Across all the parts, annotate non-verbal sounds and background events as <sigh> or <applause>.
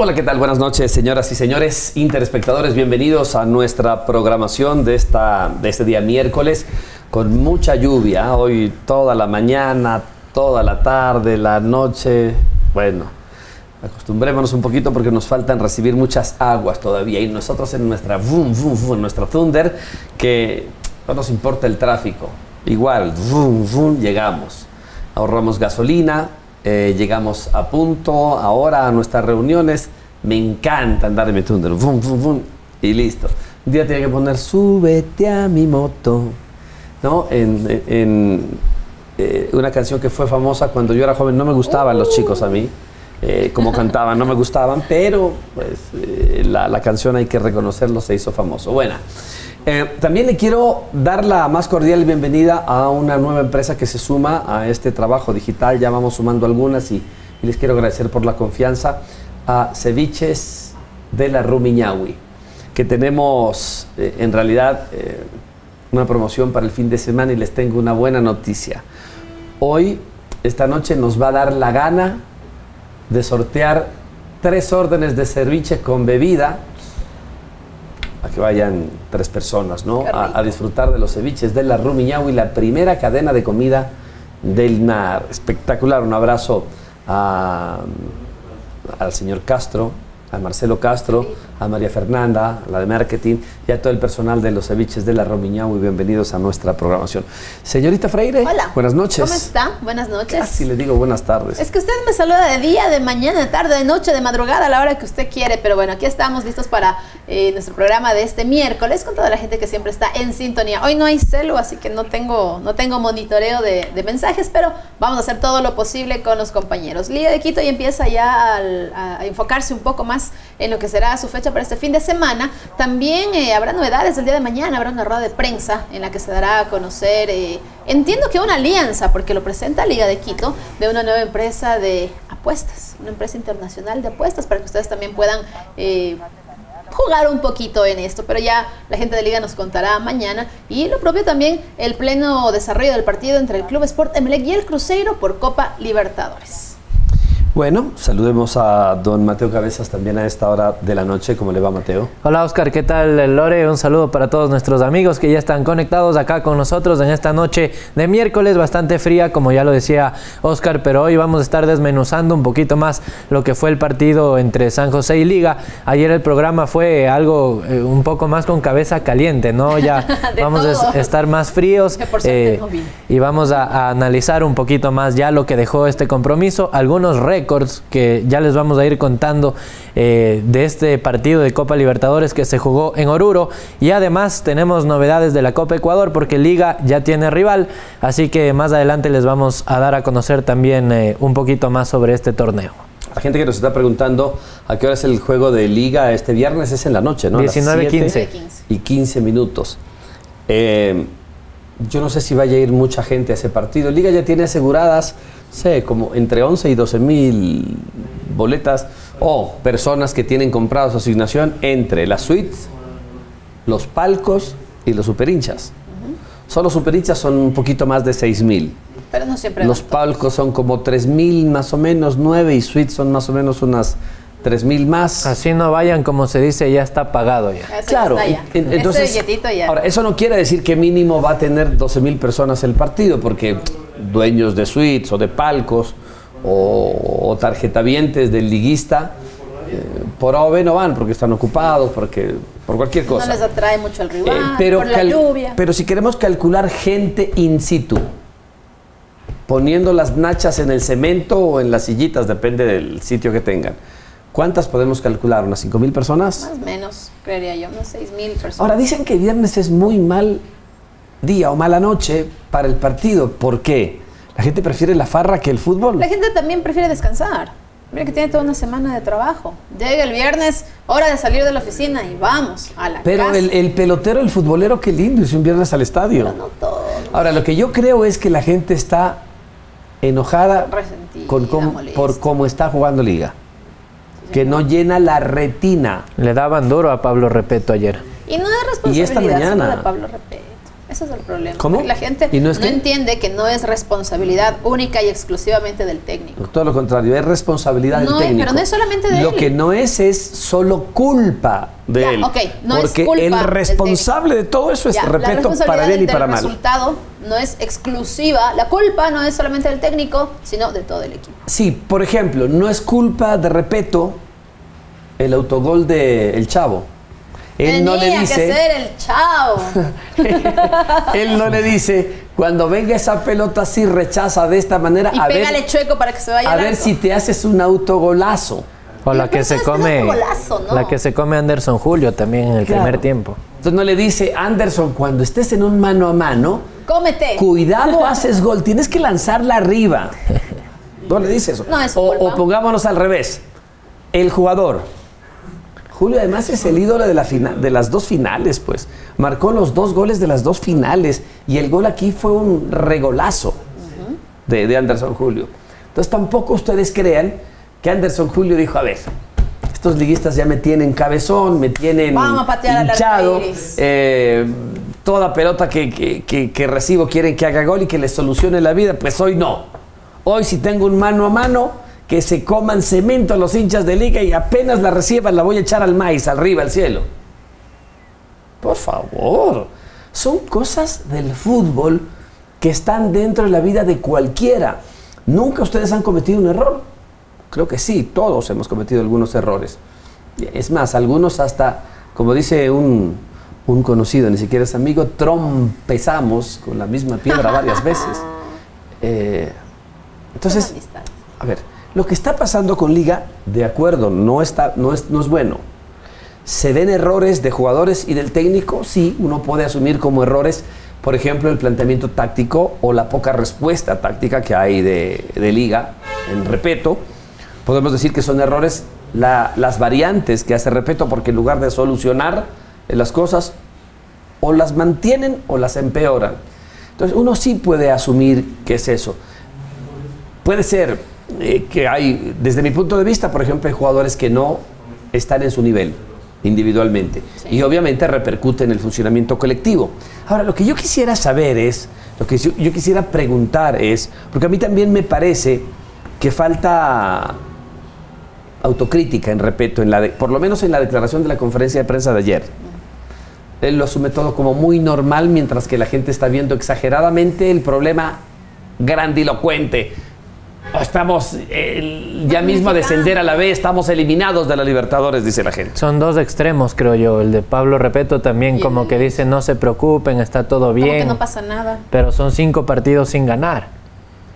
Hola, ¿qué tal? Buenas noches, señoras y señores, interespectadores. Bienvenidos a nuestra programación de, esta, de este día miércoles con mucha lluvia. Hoy toda la mañana, toda la tarde, la noche. Bueno, acostumbrémonos un poquito porque nos faltan recibir muchas aguas todavía. Y nosotros en nuestra, vum, en nuestra Thunder, que no nos importa el tráfico. Igual, vum, vum, llegamos. Ahorramos gasolina, eh, llegamos a punto, ahora a nuestras reuniones. Me encanta andar en mi Thunder. Y listo. Un día tiene que poner súbete a mi moto. ¿No? En, en, eh, una canción que fue famosa cuando yo era joven. No me gustaban los chicos a mí. Eh, como cantaban, no me gustaban, pero pues, la, la canción hay que reconocerlo, se hizo famoso. Bueno, eh, también le quiero dar la más cordial bienvenida a una nueva empresa que se suma a este trabajo digital. Ya vamos sumando algunas y, les quiero agradecer por la confianza a Ceviches de la Rumiñahui, que tenemos eh, en realidad eh, una promoción para el fin de semana y les tengo una buena noticia. Hoy, esta noche, nos va a dar la gana de sortear tres órdenes de ceviche con bebida a que vayan tres personas, ¿no? A, a, disfrutar de los ceviches de la Rumiñahui, la primera cadena de comida del mar. Espectacular. Un abrazo a, al señor Castro, a Marcelo Castro, a María Fernanda, la de marketing, y a todo el personal de los ceviches de la Rumiñahui. Bienvenidos a nuestra programación. Señorita Freire, Hola. buenas noches. ¿Cómo está? Buenas noches. Casi le digo buenas tardes. Es que usted me saluda de día, de mañana, de tarde, de noche, de madrugada, a la hora que usted quiere. Pero bueno, aquí estamos listos para eh, nuestro programa de este miércoles con toda la gente que siempre está en sintonía. Hoy no hay celu, así que no tengo, no tengo monitoreo de, de mensajes, pero vamos a hacer todo lo posible con los compañeros. Liga de Quito y empieza ya al, a, enfocarse un poco más en lo que será su fecha para este fin de semana. También eh, habrá novedades el día de mañana, habrá una rueda de prensa en la que se dará a conocer, eh, entiendo que una alianza, porque lo presenta Liga de Quito, de una nueva empresa de apuestas, una empresa internacional de apuestas, para que ustedes también puedan... Eh, jugar un poquito en esto, pero ya la gente de Liga nos contará mañana. Y lo propio también el pleno desarrollo del partido entre el Club Sport Emelec y el Cruzeiro por Copa Libertadores. Bueno, saludemos a don Mateo Cabezas también a esta hora de la noche. ¿Cómo le va, Mateo? Hola, Oscar. ¿Qué tal, Lore? Un saludo para todos nuestros amigos que ya están conectados acá con nosotros en esta noche de miércoles, bastante fría, como ya lo decía Oscar, pero hoy vamos a estar desmenuzando un poquito más lo que fue el partido entre San José y Liga. Ayer el programa fue algo eh, un poco más con cabeza caliente, ¿no? Ya <laughs> vamos todo. a estar más fríos eh, y vamos a, a analizar un poquito más ya lo que dejó este compromiso, algunos récords que ya les vamos a ir contando eh, de este partido de Copa Libertadores que se jugó en Oruro y además tenemos novedades de la Copa Ecuador porque Liga ya tiene rival, así que más adelante les vamos a dar a conocer también eh, un poquito más sobre este torneo. La gente que nos está preguntando a qué hora es el juego de Liga este viernes es en la noche, ¿no? 19.15 y 15 minutos. Eh, yo no sé si vaya a ir mucha gente a ese partido. Liga ya tiene aseguradas sé, como entre 11 y 12 mil boletas o personas que tienen comprado su asignación entre las suites, los palcos y los superhinchas. Uh -huh. Solo superhinchas son un poquito más de 6 mil. Pero no siempre. Los palcos son como 3 mil más o menos, 9 y suites son más o menos unas 3 mil más. Así no vayan, como se dice, ya está pagado ya. Eso claro, ya está ya. entonces, ya. ahora, eso no quiere decir que mínimo va a tener 12 mil personas el partido, porque dueños de suites o de palcos o, o tarjetavientes del liguista, eh, por A o B no van porque están ocupados, porque por cualquier cosa. No les atrae mucho el rival, Eh, pero, por la lluvia. pero si queremos calcular gente in situ, poniendo las nachas en el cemento o en las sillitas, depende del sitio que tengan. ¿Cuántas podemos calcular? ¿Unas 5 mil personas? Más o menos, creería yo, unos 6 mil personas. Ahora dicen que viernes es muy mal día o mala noche para el partido. ¿Por qué? ¿La gente prefiere la farra que el fútbol? La gente también prefiere descansar. Mira que tiene toda una semana de trabajo. Llega el viernes, hora de salir de la oficina y vamos a la Pero casa. el, el pelotero, el futbolero, qué lindo, es un viernes al estadio. Pero no todo. Ahora, lo que yo creo es que la gente está enojada con cómo- por cómo está jugando Liga. Que no llena la retina. Le daban duro a Pablo Repeto ayer. Y no es Y esta responsabilidad mañana. de Pablo Repeto. Ese es el problema. ¿Cómo? La gente ¿Y no entiende que no es responsabilidad única y exclusivamente del técnico. Todo lo contrario, es responsabilidad No del es- técnico. pero no es solamente de Lo él. que no es es solo culpa de Ya, él. ok, no es porque culpa el del responsable de todo eso es, Ya, repito, para bien y para mal. resultado no es exclusiva. La culpa no es solamente del técnico, sino de todo el equipo. Sí, por ejemplo, no es culpa de Repeto el autogol de El Chavo. Él no le Tenía dice, que ser el chao. <laughs> él no le dice, cuando venga esa pelota así rechaza de esta manera, Y a pégale ver, chueco para que se vaya a ver si te haces un autogolazo. O la que eso se come. golazo, ¿no? La que se come Anderson Julio también en el Claro. primer tiempo. Entonces no le dice, Anderson, cuando estés en un mano a mano, Cómete. cuidado, <laughs> haces gol, tienes que lanzarla arriba. <laughs> No le dice eso. No o, o pongámonos al revés. El jugador. Julio además es el ídolo de, la de las dos finales, pues. Marcó los dos goles de las dos finales y el gol aquí fue un regolazo de, de Anderson Julio. Entonces tampoco ustedes crean que Anderson Julio dijo, a ver, estos liguistas ya me tienen cabezón, me tienen Vamos a patear hinchado, iris. eh, toda pelota que, que- que- que recibo quieren que haga gol y que les solucione la vida, pues hoy no. Hoy si tengo un mano a mano, que se coman cemento los hinchas de liga y apenas la reciban la voy a echar al maíz, arriba, al cielo. Por favor, son cosas del fútbol que están dentro de la vida de cualquiera. ¿Nunca ustedes han cometido un error? Creo que sí, todos hemos cometido algunos errores. Es más, algunos hasta, como dice un, un conocido, ni siquiera es amigo, trompezamos con la misma piedra varias veces. <laughs> Eh, entonces, a ver, lo que está pasando con Liga, de acuerdo, no, está, no, es, no es bueno. ¿Se ven errores de jugadores y del técnico? Sí, uno puede asumir como errores, por ejemplo, el planteamiento táctico o la poca respuesta táctica que hay de, de Liga en Repeto. Podemos decir que son errores la- las variantes que hace Repeto, porque en lugar de solucionar eh, las cosas, o las mantienen o las empeoran. Entonces, uno sí puede asumir que es eso. Puede ser eh, que hay, desde mi punto de vista, por ejemplo, hay jugadores que no están en su nivel individualmente Sí. y obviamente repercute en el funcionamiento colectivo. Ahora, lo que yo quisiera saber es, lo que yo, yo quisiera preguntar es, porque a mí también me parece que falta autocrítica en repeto, en la de- por lo menos en la declaración de la conferencia de prensa de ayer. Él lo asume todo como muy normal, mientras que la gente está viendo exageradamente el problema grandilocuente. Estamos eh, ya mismo a descender a la B, estamos eliminados de la Libertadores, dice la gente. Son dos extremos, creo yo. El de Pablo Repeto también Y como el- que dice no se preocupen, está todo Como que bien. no pasa nada. Pero son cinco partidos sin ganar.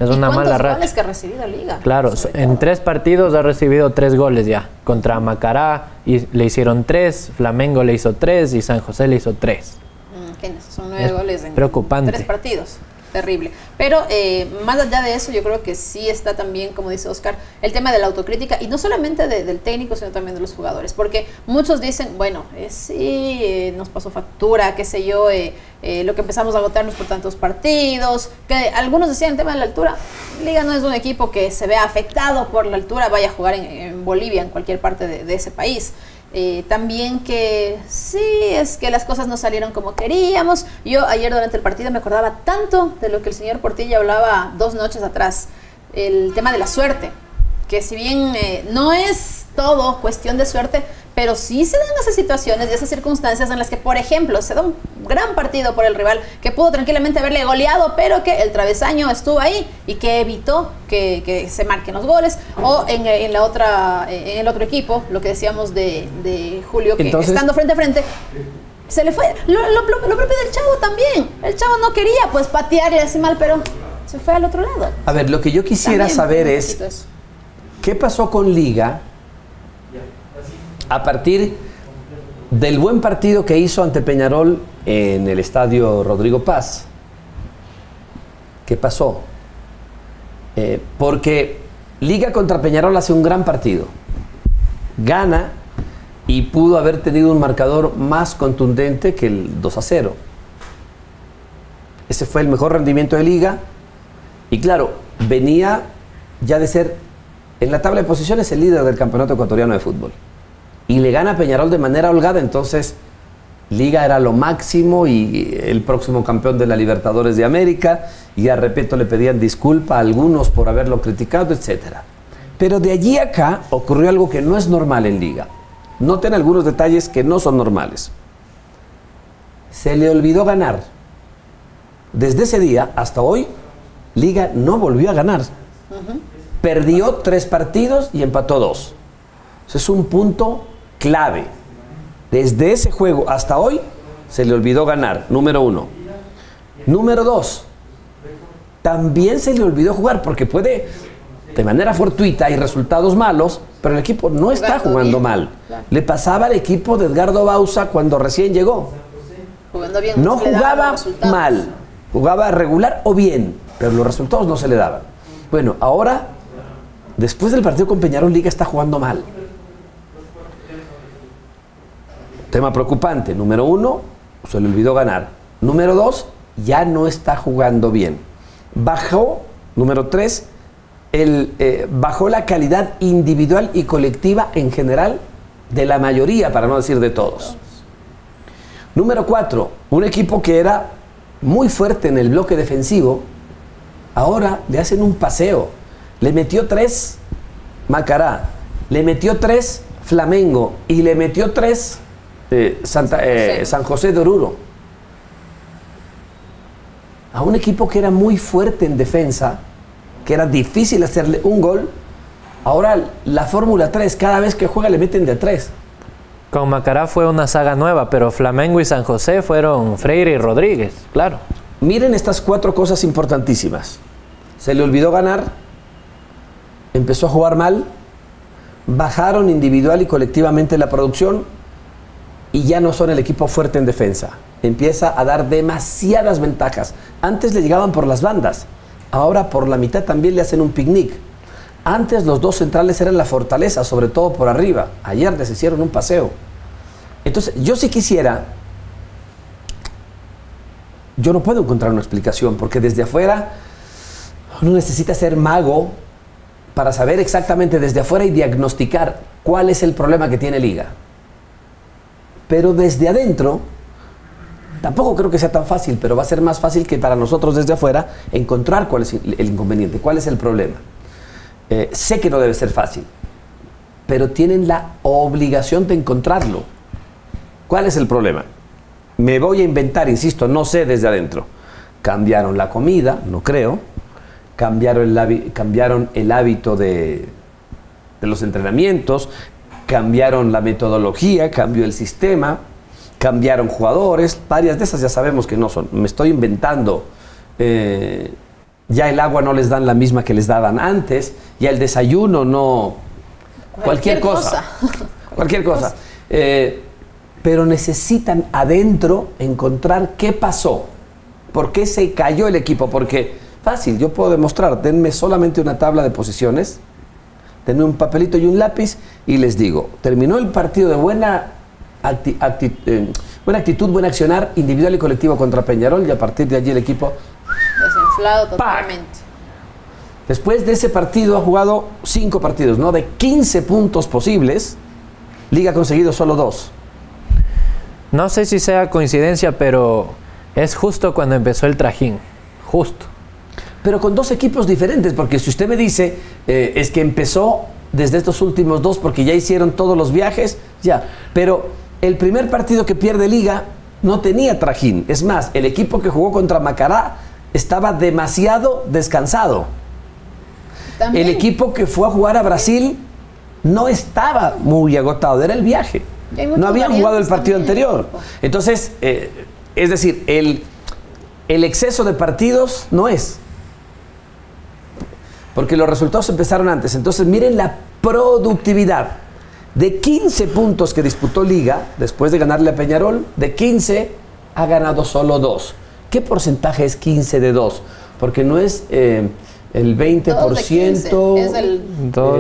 Es ¿Y una mala racha. goles que ha recibido Liga? Claro, en todo. tres partidos ha recibido tres goles ya. Contra Macará y le hicieron tres, Flamengo le hizo tres y San José le hizo tres. Mm, ¿qué? Son nueve Es goles en preocupante. tres partidos. Terrible. Pero eh, más allá de eso, yo creo que sí está también, como dice Oscar, el tema de la autocrítica y no solamente de- del técnico, sino también de los jugadores. Porque muchos dicen, bueno, eh, sí, eh, nos pasó factura, qué sé yo, eh, eh, lo que empezamos a agotarnos por tantos partidos. Que algunos decían el tema de la altura. Liga no es un equipo que se vea afectado por la altura, vaya a jugar en, Bolivia, en cualquier parte de ese país. Eh, también que sí, es que las cosas no salieron como queríamos. Yo ayer durante el partido me acordaba tanto de lo que el señor Portilla hablaba dos noches atrás, el tema de la suerte, que si bien eh, no es todo cuestión de suerte, pero sí se dan esas situaciones y esas circunstancias en las que, por ejemplo, se da un gran partido por el rival que pudo tranquilamente haberle goleado, pero que el travesaño estuvo ahí y que evitó que, que se marquen los goles. O en, en la otra, en el otro equipo, lo que decíamos de, de Julio, que Entonces- estando frente a frente, se le fue. Lo, lo- lo- lo propio del chavo también. El chavo no quería pues patearle así mal, pero se fue al otro lado. A ver, lo que yo quisiera También saber es qué pasó con Liga a partir del buen partido que hizo ante Peñarol en el estadio Rodrigo Paz. ¿Qué pasó? Eh, porque Liga contra Peñarol hace un gran partido. Gana y pudo haber tenido un marcador más contundente que el 2 a 0. Ese fue el mejor rendimiento de Liga. Y claro, venía ya de ser en la tabla de posiciones el líder del campeonato ecuatoriano de fútbol. Y le gana a Peñarol de manera holgada, entonces Liga era lo máximo y el próximo campeón de la Libertadores de América, y a repito le pedían disculpa a algunos por haberlo criticado, etc. Pero de allí acá ocurrió algo que no es normal en Liga. Noten algunos detalles que no son normales. Se le olvidó ganar. Desde ese día hasta hoy, Liga no volvió a ganar. Perdió tres partidos y empató dos. Ese es un punto clave. Desde ese juego hasta hoy se le olvidó ganar, número uno. Número dos, también se le olvidó jugar porque puede, de manera fortuita, hay resultados malos, pero el equipo no está jugando mal. Le pasaba al equipo de Edgardo Bausa cuando recién llegó. no jugaba mal, jugaba regular o bien, pero los resultados no se le daban. Bueno, ahora, después del partido con Peñarol, Liga está jugando mal. Tema preocupante. Número uno, se le olvidó ganar. Número dos, ya no está jugando bien. Bajó, número tres, el, eh, bajó la calidad individual y colectiva en general de la mayoría, para no decir de todos. Número cuatro, un equipo que era muy fuerte en el bloque defensivo, ahora le hacen un paseo. Le metió tres Macará, le metió tres Flamengo y le metió tres Santa, eh, San José de Oruro. A un equipo que era muy fuerte en defensa, que era difícil hacerle un gol, ahora la Fórmula 3, cada vez que juega le meten de tres. Con Macará fue una saga nueva, pero Flamengo y San José fueron Freire y Rodríguez, claro. Miren estas cuatro cosas importantísimas. Se le olvidó ganar, empezó a jugar mal, bajaron individual y colectivamente la producción, y ya no son el equipo fuerte en defensa. Empieza a dar demasiadas ventajas. Antes le llegaban por las bandas, ahora por la mitad también le hacen un picnic. Antes los dos centrales eran la fortaleza, sobre todo por arriba. Ayer les hicieron un paseo. Entonces, yo sí quisiera, yo no puedo encontrar una explicación, porque desde afuera uno necesita ser mago para saber exactamente desde afuera y diagnosticar cuál es el problema que tiene Liga. Pero desde adentro, tampoco creo que sea tan fácil, pero va a ser más fácil que para nosotros desde afuera encontrar cuál es el inconveniente, cuál es el problema. Eh, sé que no debe ser fácil, pero tienen la obligación de encontrarlo. ¿Cuál es el problema? Me voy a inventar, insisto, no sé desde adentro. Cambiaron la comida, no creo. Cambiaron el, cambiaron el hábito de, de los entrenamientos, cambiaron la metodología, cambió el sistema, cambiaron jugadores, varias de esas ya sabemos que no son, me estoy inventando. Eh, ya el agua no les dan la misma que les daban antes, ya el desayuno no... Cualquier, cosa. <laughs> Cualquier cosa. Eh, pero necesitan adentro encontrar qué pasó, por qué se cayó el equipo, porque fácil, yo puedo demostrar, denme solamente una tabla de posiciones, denme un papelito y un lápiz y les digo, terminó el partido de buena, eh, buena actitud, buen accionar individual y colectivo contra Peñarol y a partir de allí el equipo... Desinflado totalmente. Después de ese partido ha jugado cinco partidos, ¿no? De 15 puntos posibles, Liga ha conseguido solo dos. No sé si sea coincidencia, pero es justo cuando empezó el trajín. Justo pero con dos equipos diferentes, porque si usted me dice, eh, es que empezó desde estos últimos dos porque ya hicieron todos los viajes, ya, pero el primer partido que pierde liga no tenía trajín, es más, el equipo que jugó contra Macará estaba demasiado descansado. El equipo que fue a jugar a Brasil no estaba muy agotado, era el viaje. No habían jugado el partido anterior. Entonces, eh, es decir, el, el exceso de partidos no es porque los resultados empezaron antes. Entonces miren la productividad. De 15 puntos que disputó Liga, después de ganarle a Peñarol, de 15 ha ganado solo 2. ¿Qué porcentaje es 15 de 2? Porque no es eh, el 20%, es el,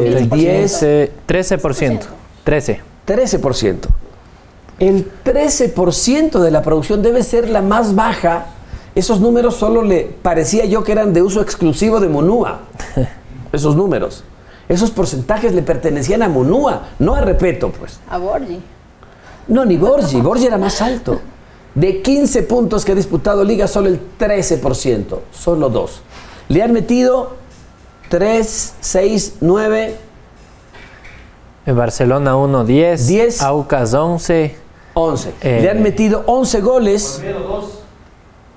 el 10, 13%. 13. 13%. El 13% de la producción debe ser la más baja esos números solo le parecía yo que eran de uso exclusivo de Monúa. <laughs> Esos números. Esos porcentajes le pertenecían a Monúa, no a Repeto, pues. A Borgi. No, ni Borgi. Borgi era más alto. De 15 puntos que ha disputado Liga, solo el 13%. Solo dos. Le han metido 3, 6, 9, En Barcelona 1, 10. 10. Aucas 11. 11. Eh, Le han metido 11 goles.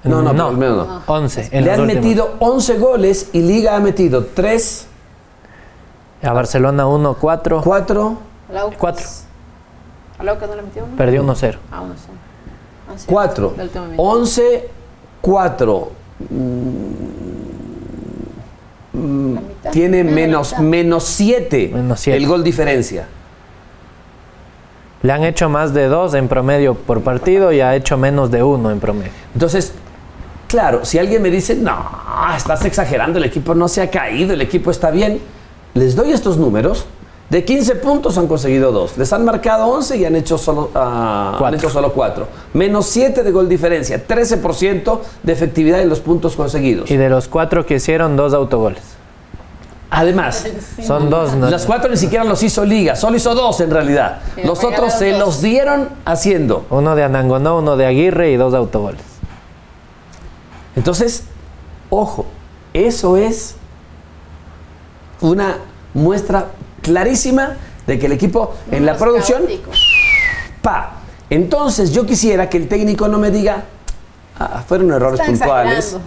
No, no, no, Olmedo no. 11. en Le han últimos. metido 11 goles y Liga ha metido 3, A Barcelona 1, 4. 4, Al Aucas. Cuatro. ¿Al Aucas no le metió uno? Perdió 1-0. Ah, uno solo. Ah, sí, 4. del último minuto. 11, 4. La mitad. Tiene Menos menos, mitad. menos 7 Menos siete. el gol diferencia. Le han hecho más de 2 en promedio por partido y ha hecho menos de 1 en promedio. Entonces, claro, si alguien me dice, no, estás exagerando, el equipo no se ha caído, el equipo está bien, les doy estos números. De 15 puntos han conseguido 2. Les han marcado 11 y han hecho solo, ah, han Cuatro. hecho solo 4. Menos 7 de gol diferencia. 13% de efectividad en los puntos conseguidos. Y de los 4 que hicieron, 2 autogoles. Además, Son 2. No, las 4 ni siquiera los hizo Liga, solo hizo 2 en realidad. Los otros se dos. los dieron haciendo. Uno de Anangonó, uno de Aguirre y 2 autogoles. Entonces, ojo, eso es una muestra clarísima de que el equipo en la producción, pa. Entonces yo quisiera que el técnico no me diga, "Ah, fueron errores Está puntuales,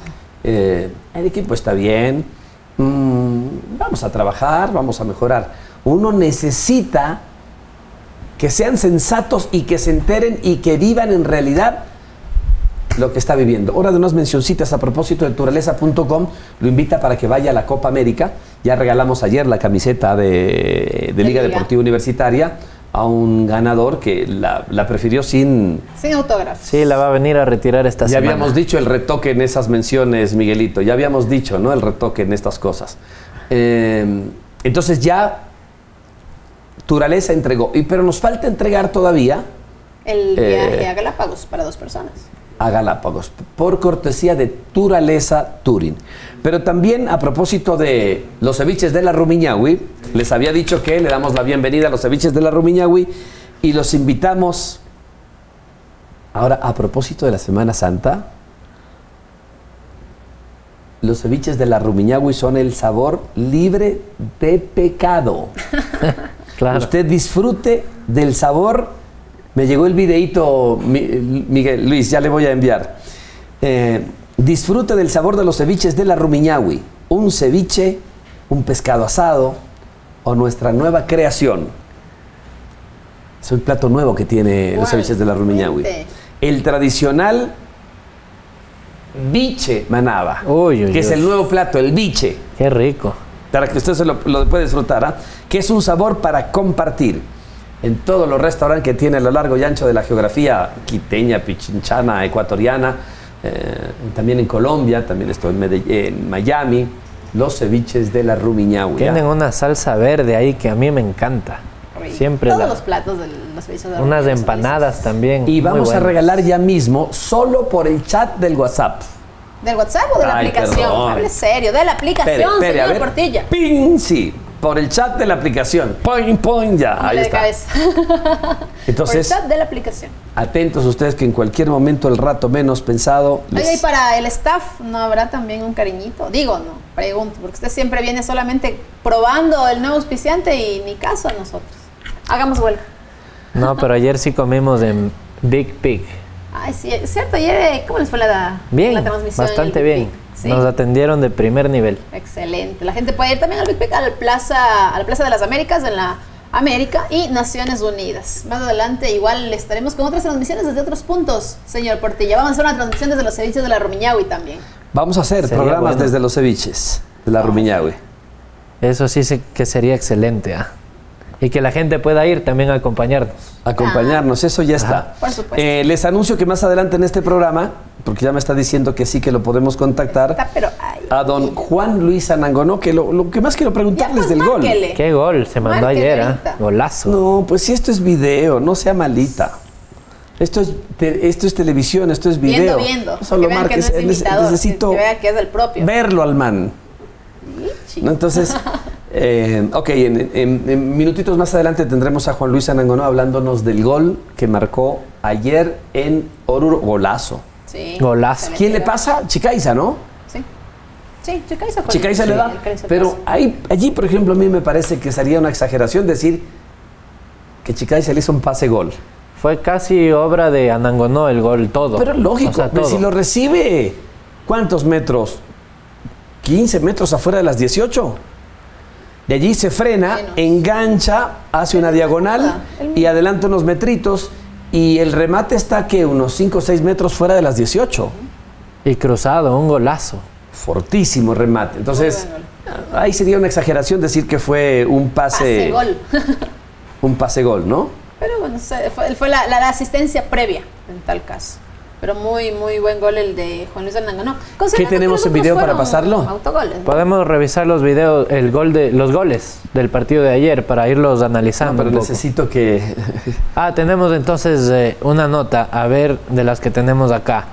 eh, el equipo está bien, mm, vamos a trabajar, vamos a mejorar. Uno necesita que sean sensatos y que se enteren y que vivan en realidad lo que está viviendo. Hora de unas mencioncitas a propósito de Turaleza.com. Lo invita para que vaya a la Copa América. Ya regalamos ayer la camiseta de, de Liga Liga. Deportiva Universitaria a un ganador que la, la prefirió sin... Sin autógrafo. Sí, la va a venir a retirar esta Ya semana. habíamos dicho el retoque en esas menciones, Miguelito. Ya habíamos dicho, ¿no? El retoque en estas cosas. Eh, entonces ya Turaleza entregó. Y, pero nos falta entregar todavía El Eh. viaje a Galápagos para dos personas. A Galápagos, por cortesía de Turaleza Turín. Pero también a propósito de los ceviches de la Rumiñahui, les había dicho que le damos la bienvenida a los ceviches de la Rumiñahui y los invitamos. Ahora, a propósito de la Semana Santa, los ceviches de la Rumiñahui son el sabor libre de pecado. <laughs> Claro. Usted disfrute del sabor. Me llegó el videíto, Mi- Miguel Luis, ya le voy a enviar. Eh, disfrute del sabor de los ceviches de la Rumiñahui. Un ceviche, un pescado asado o nuestra nueva creación. Es un plato nuevo que tiene los ceviches de la Rumiñahui. El tradicional biche manaba, Uy, uy, que es el nuevo plato, el biche Qué rico. para que usted se lo, lo pueda disfrutar, ¿ah? que es un sabor para compartir. En todos los restaurantes que tiene a lo largo y ancho de la geografía quiteña, pichinchana, ecuatoriana, eh, también en Colombia, también estoy en, Medell- en Miami, los ceviches de la Rumiñahui. ¿ah? Tienen una salsa verde ahí que a mí me encanta. Siempre Todos la- los platos de los servicios de Unas Argentina son empanadas también. Y vamos a regalar ya mismo, solo por el chat del WhatsApp. ¿Del WhatsApp o de la aplicación? perdón. Hable serio, de la aplicación, espere, a señor. Portilla. ¡Ping! Sí, por el chat de la aplicación. Point, point, ya. Ahí está. cabeza. <laughs> Entonces, Por el chat de la aplicación. atentos ustedes que en cualquier momento, el rato menos pensado, les- Oiga, y para el staff, ¿no habrá también un cariñito? Digo, no, pregunto, porque usted siempre viene solamente probando el nuevo auspiciante y ni caso a nosotros. Hagamos huelga. No, <laughs> pero ayer sí comimos en Big Pig. Ay, sí, es cierto, ayer, eh, ¿cómo les fue la, Bien, la transmisión? bastante Big bien. Pig? Sí. Nos atendieron de primer nivel. Excelente. La gente puede ir también al Big Pig, a la Plaza, a la Plaza de las Américas, en la América y Naciones Unidas. Más adelante igual estaremos con otras transmisiones desde otros puntos, señor Portilla. Vamos a hacer una transmisión desde los ceviches de la Rumiñahui también. Vamos a hacer Sería programas bueno. desde los ceviches de la Rumiñahui. Eso sí se- que sería excelente. ¿ah? Y que la gente pueda ir también a acompañarnos. Acompañarnos, eso ya está. Por supuesto. Eh, les anuncio que más adelante en este programa, porque ya me está diciendo que sí que lo podemos contactar, Está, pero ay, a don Juan Luis Anangonó, que lo, lo que más quiero ya, preguntarles pues, del gol. Qué gol se mandó Márquele ayer. ¿ah? ahorita. Golazo. No, pues si esto es video, no sea malita. Esto es, te- esto es televisión, esto es Viendo, video. viendo. Solo que vean que no imitador, necesito que, que vean que es del propio. verlo al man. Entonces, <laughs> Eh, ok, en, en- en minutitos más adelante tendremos a Juan Luis Anangonó hablándonos del gol que marcó ayer en Oruro. Golazo. Sí. Golazo. ¿Quién le pasa? Chicaiza, ¿no? Sí. Sí, Chicaiza fue. Chicaiza le sí, da. el le el Pero ahí, allí, por ejemplo, a mí me parece que sería una exageración decir que Chicaiza le hizo un pase gol. Fue casi obra de Anangonó el gol todo. Pero lógico, O sea, pues, todo. si lo recibe, ¿cuántos metros? 15 metros afuera de las 18. De allí se frena, Menos. engancha, hace una diagonal él y adelanta unos metritos. Y el remate está que unos 5 o 6 metros fuera de las 18. Y cruzado, un golazo. Fortísimo remate. Entonces, Muy ahí sería una exageración decir que fue un pase, Pase gol. <laughs> un pase gol, ¿no? Pero bueno, fue, fue la, la- la asistencia previa en tal caso. Pero muy, muy buen gol el de Juan Luis Anangonó. Considerando ¿Qué que tenemos en video para pasarlo? Autogoles. ¿no? Podemos revisar los videos, el gol de los goles del partido de ayer para irlos No, analizando. pero un poco. necesito que <laughs> Ah, tenemos entonces eh, una nota, a ver, de las que tenemos acá.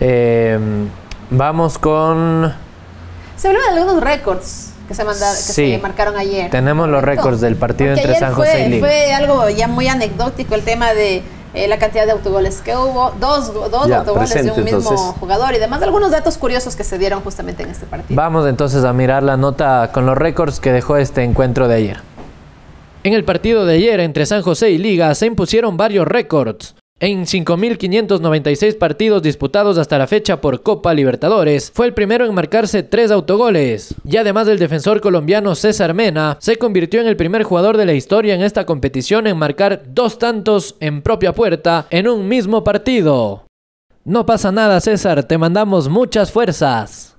Eh, vamos con... Se hablaron de algunos récords que se mandaron, que Sí. se marcaron ayer. Tenemos los récords del partido Porque entre ayer San José fue, y Liga. Fue algo ya muy anecdótico el tema de eh, la cantidad de autogoles que hubo, dos, dos Ya, autogoles de un mismo entonces. jugador y demás, algunos datos curiosos que se dieron justamente en este partido. Vamos entonces a mirar la nota con los récords que dejó este encuentro de ayer. En el partido de ayer entre San José y Liga se impusieron varios récords. En 5.596 partidos disputados hasta la fecha por Copa Libertadores, fue el primero en marcarse tres autogoles. Y además del defensor colombiano César Mena, se convirtió en el primer jugador de la historia en esta competición en marcar dos tantos en propia puerta en un mismo partido. No pasa nada César, te mandamos muchas fuerzas.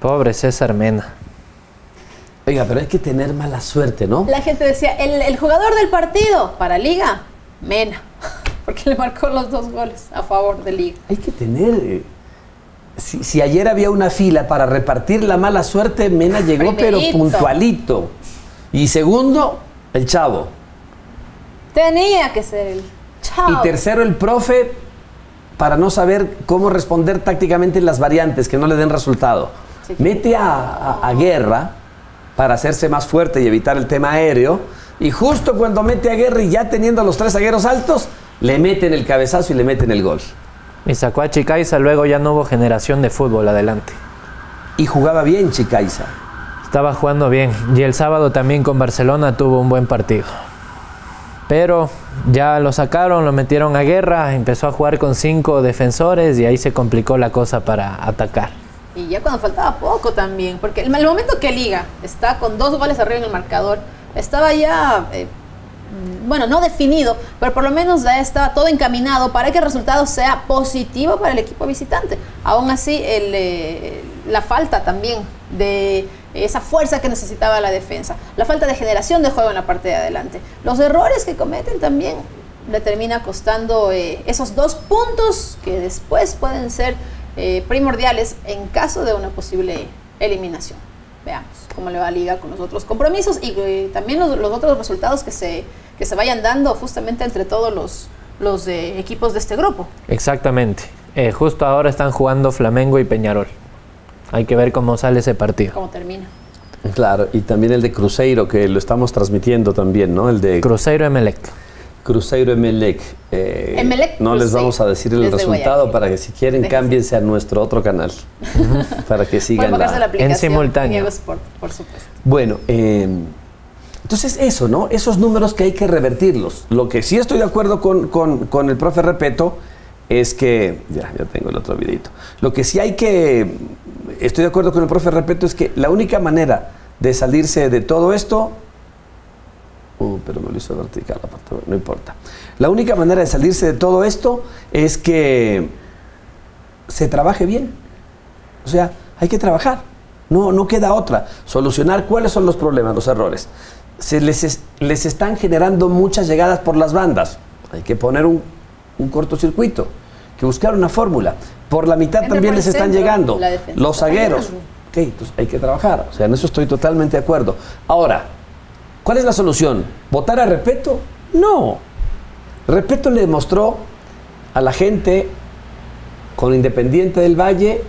Pobre César Mena. Oiga, pero hay que tener mala suerte, ¿no? La gente decía, el, el jugador del partido para Liga, Mena, <laughs> porque le marcó los dos goles a favor de Liga. Hay que tener. eh, Si, si ayer había una fila para repartir la mala suerte, Mena llegó, pero puntualito. Y segundo, el chavo. Tenía que ser el chao. Y tercero, el profe, para no saber cómo responder tácticamente en las variantes que no le den resultado. Sí. Mete a, a- a guerra para hacerse más fuerte y evitar el tema aéreo. Y justo cuando mete a guerra y ya teniendo a los tres zagueros altos, le meten el cabezazo y le meten el gol. Y sacó a Chicaiza, luego ya no hubo generación de fútbol adelante. Y jugaba bien Chicaiza. Estaba jugando bien. Y el sábado también con Barcelona tuvo un buen partido. Pero ya lo sacaron, lo metieron a guerra, empezó a jugar con cinco defensores y ahí se complicó la cosa para atacar. Y ya cuando faltaba poco también, porque el, el momento que Liga está con dos goles arriba en el marcador, estaba ya, eh, bueno, no definido, pero por lo menos ya estaba todo encaminado para que el resultado sea positivo para el equipo visitante. Aún así, eh, la falta también de esa fuerza que necesitaba la defensa, la falta de generación de juego en la parte de adelante, los errores que cometen también le termina costando eh, esos dos puntos que después pueden ser eh, primordiales en caso de una posible eliminación. Veamos cómo le va a Liga con los otros compromisos y eh, también los, los otros resultados que se, que se vayan dando justamente entre todos los, los eh, equipos de este grupo. Exactamente. Eh, justo ahora están jugando Flamengo y Peñarol. Hay que ver cómo sale ese partido. Cómo termina. Claro, y también el de Cruzeiro, que lo estamos transmitiendo también, ¿no? El de Cruzeiro Emelec. Cruzeiro Emelec. Eh, Emelec no les vamos a decir el desde resultado Guayaquil. para que si quieren Déjense. cámbiense a nuestro otro canal. para que sigan la la... aplicación. simultáneo. Diego Sport, por supuesto. Bueno, eh, entonces eso, ¿no? Esos números que hay que revertirlos. Lo que sí estoy de acuerdo con, con- con el profe Repeto es que, ya, ya tengo el otro videito. Lo que sí hay que, estoy de acuerdo con el profe Repeto es que la única manera de salirse de todo esto, uh, pero me lo hizo vertical, no importa. La única manera de salirse de todo esto es que se trabaje bien. O sea, hay que trabajar. No, no queda otra. Solucionar cuáles son los problemas, los errores. Se les, es- les están generando muchas llegadas por las bandas. Hay que poner un, un cortocircuito, que buscar una fórmula. Por la mitad Entra también les están llegando los zagueros. Ok, entonces hay que trabajar. O sea, en eso estoy totalmente de acuerdo. Ahora, ¿Cuál es la solución? ¿Votar a Repeto? No. Repeto le demostró a la gente con Independiente del Valle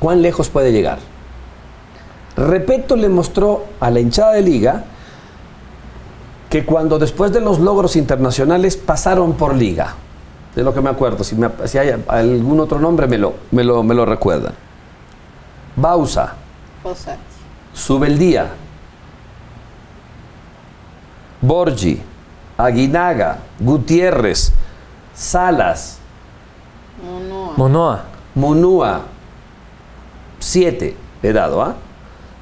cuán lejos puede llegar. Repeto le mostró a la hinchada de liga que cuando después de los logros internacionales pasaron por liga, de lo que me acuerdo, si, me- si hay algún otro nombre me lo, me lo, me lo recuerdan. Bausa, Cosa. Subeldía, Borgi, Aguinaga, Gutiérrez, Salas, No, no. Monoa. Munúa, siete he dado, ¿ah?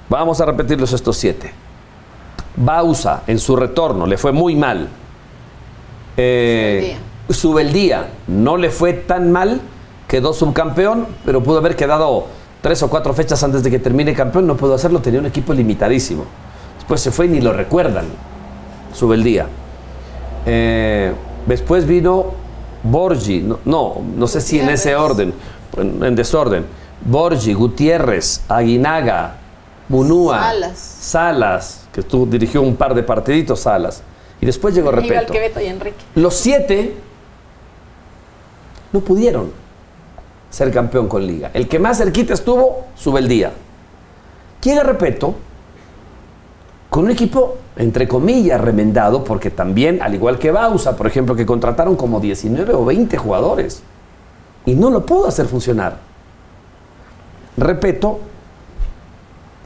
Vamos a repetirlos estos siete. Bausa, en su retorno, le fue muy mal. Eh, Subeldía, no le fue tan mal, quedó subcampeón, pero pudo haber quedado tres o cuatro fechas antes de que termine campeón, no pudo hacerlo, tenía un equipo limitadísimo. Después se fue y ni lo recuerdan, Subeldía. Eh, después vino Borgi, no, no, no sé si en ese orden, en, en desorden. Borgi, Gutiérrez, Aguinaga, Munúa, Salas. Salas, que tú dirigió un par de partiditos, Salas. Y después llegó Repeto. y Enrique. Los siete no pudieron ser campeón con liga. El que más cerquita estuvo, sube el día. Llega Repeto con un equipo, entre comillas, remendado, porque también, al igual que Bausa, por ejemplo, que contrataron como 19 o 20 jugadores y no lo pudo hacer funcionar. Repeto,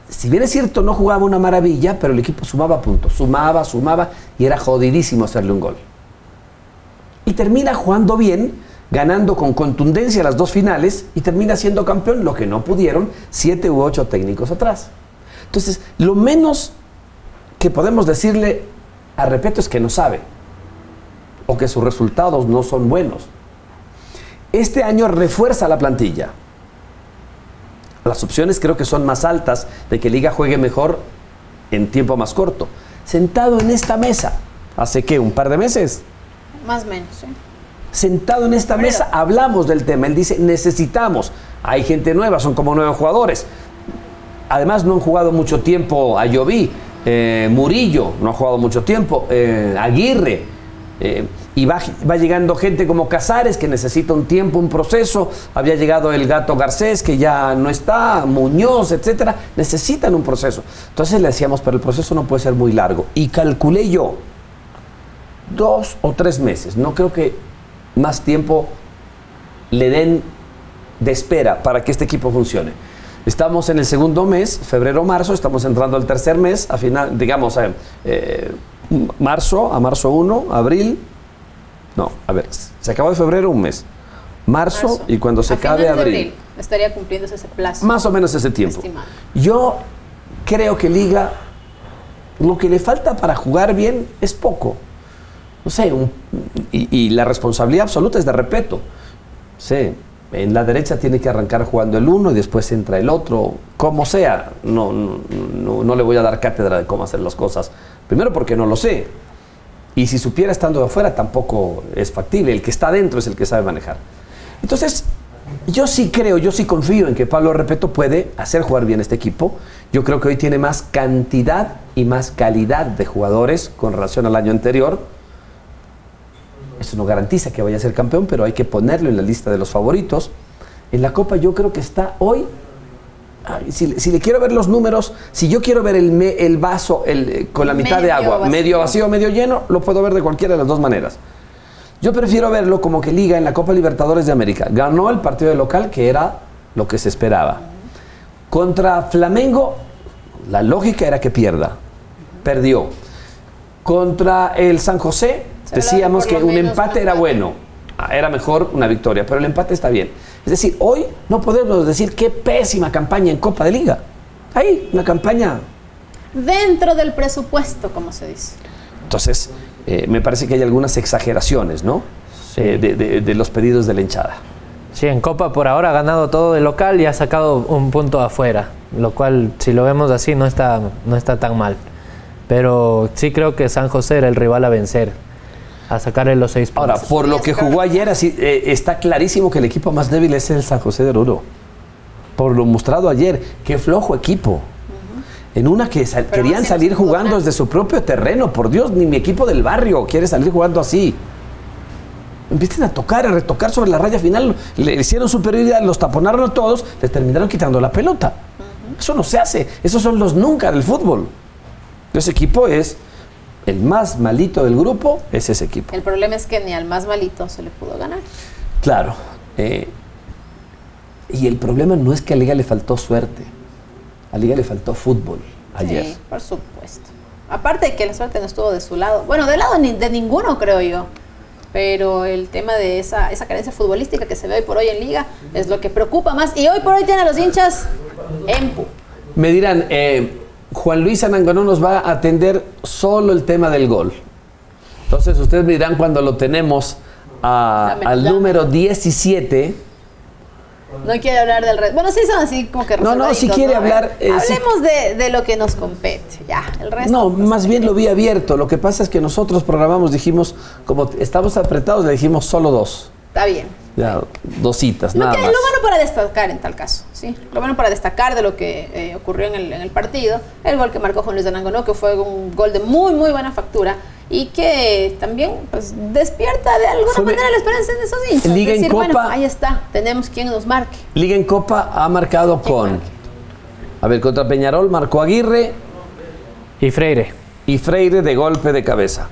si bien es cierto, no jugaba una maravilla, pero el equipo sumaba puntos, sumaba, sumaba y era jodidísimo hacerle un gol. Y termina jugando bien, ganando con contundencia las dos finales y termina siendo campeón, lo que no pudieron siete u ocho técnicos atrás. Entonces, lo menos que podemos decirle a Repeto es que no sabe o que sus resultados no son buenos. Este año refuerza la plantilla. Las opciones creo que son más altas de que Liga juegue mejor en tiempo más corto. Sentado en esta mesa, hace que un par de meses, Más o menos, ¿sí? sentado en esta mesa hablamos del tema. Él dice, necesitamos, hay gente nueva, son como nueve jugadores. Además no han jugado mucho tiempo a Lloví, eh, Murillo no ha jugado mucho tiempo, eh, Aguirre. eh, y va, va llegando gente como Casares que necesita un tiempo, un proceso. Había llegado el gato Garcés que ya no está, Muñoz, etcétera. Necesitan un proceso. Entonces le decíamos, pero el proceso no puede ser muy largo. Y calculé yo, dos o tres meses. No creo que más tiempo le den de espera para que este equipo funcione. Estamos en el segundo mes, febrero-marzo, estamos entrando al tercer mes, a final, digamos, eh, eh, marzo, a marzo 1, abril. No, a ver, se acabó de febrero un mes. Marzo, Marzo. y cuando se A acabe de abril. Estaría cumpliéndose ese plazo. Más o menos ese tiempo. Estimado. Yo creo que Liga, lo que le falta para jugar bien es poco. No sé, un- y, y la responsabilidad absoluta es de respeto. Sí, en la derecha tiene que arrancar jugando el uno y después entra el otro, como sea. No, no, no- no le voy a dar cátedra de cómo hacer las cosas. Primero porque no lo sé. Y si supiera estando de afuera tampoco es factible. El que está dentro es el que sabe manejar. Entonces, yo sí creo, yo sí confío en que Pablo Repeto puede hacer jugar bien este equipo. Yo creo que hoy tiene más cantidad y más calidad de jugadores con relación al año anterior. Eso no garantiza que vaya a ser campeón, pero hay que ponerlo en la lista de los favoritos. En la Copa yo creo que está hoy Ay, si, si le quiero ver los números, si yo quiero ver el, me- el vaso el, eh, con la mitad de agua, vacío. medio vacío, medio lleno, lo puedo ver de cualquiera de las dos maneras. Yo prefiero verlo como que Liga en la Copa Libertadores de América. Ganó el partido de local, que era lo que se esperaba. Contra Flamengo, la lógica era que pierda. Perdió. Contra el San José, decíamos que un empate era bueno. Ah, Era mejor una victoria, pero el empate está bien. Es decir, hoy no podemos decir qué pésima campaña en Copa de Liga. Ahí, una campaña. Dentro del presupuesto, como se dice. Entonces, eh, me parece que hay algunas exageraciones, ¿no? Eh, de, de- de los pedidos de la hinchada. Sí, en Copa por ahora ha ganado todo de local y ha sacado un punto afuera, lo cual si lo vemos así no está, no está tan mal. Pero sí creo que San José era el rival a vencer, a sacarle los seis puntos. Ahora, por lo que jugó ayer, así, eh, está clarísimo que el equipo más débil es el San José de Oruro. Por lo mostrado ayer, qué flojo equipo. En una que sal- Pero querían salir jugando desde su propio terreno. Por Dios, ni mi equipo del barrio quiere salir jugando así. Empiecen a tocar, a retocar sobre la raya final. Le hicieron superioridad, los taponaron a todos, les terminaron quitando la pelota. Eso no se hace. Esos son los nunca del fútbol. Ese equipo es el más malito del grupo, es ese equipo. El problema es que ni al más malito se le pudo ganar. Claro. eh, y el problema no es que a Liga le faltó suerte. A Liga le faltó fútbol ayer. Sí, por supuesto. Aparte de que la suerte no estuvo de su lado. Bueno, del lado ni- de ninguno, creo yo. Pero el tema de esa, esa carencia futbolística que se ve hoy por hoy en Liga es lo que preocupa más. Y hoy por hoy tiene a los hinchas en. Me dirán, eh, Juan Luis Anangonó nos va a atender solo el tema del gol. Entonces ustedes me dirán cuando lo tenemos a- Dame, al dame. número 17. No quiere hablar del resto. Bueno, sí son así como que No, no, si quiere ¿no? hablar, eh, sí. Hablemos de, de lo que nos compete. Ya, el resto. No, pues, más bien lo vi abierto. Lo que pasa es que nosotros programamos, dijimos, como estamos apretados, le dijimos solo dos. Está bien. Ya, dos citas, Lo, nada que, más. lo bueno para destacar en tal caso, ¿sí? Lo bueno para destacar de lo que eh, ocurrió en el, en el partido, el gol que marcó Juan Luis de Nangonó, que fue un gol de muy, muy buena factura y que también pues, despierta de alguna Fue- manera la esperanza de esos hinchas. Liga en Decir, bueno, Copa. ahí está, tenemos quien nos marque. Liga en Copa ha marcado con. A ver, contra Peñarol marcó Aguirre Y Freire. y Freire de golpe de cabeza,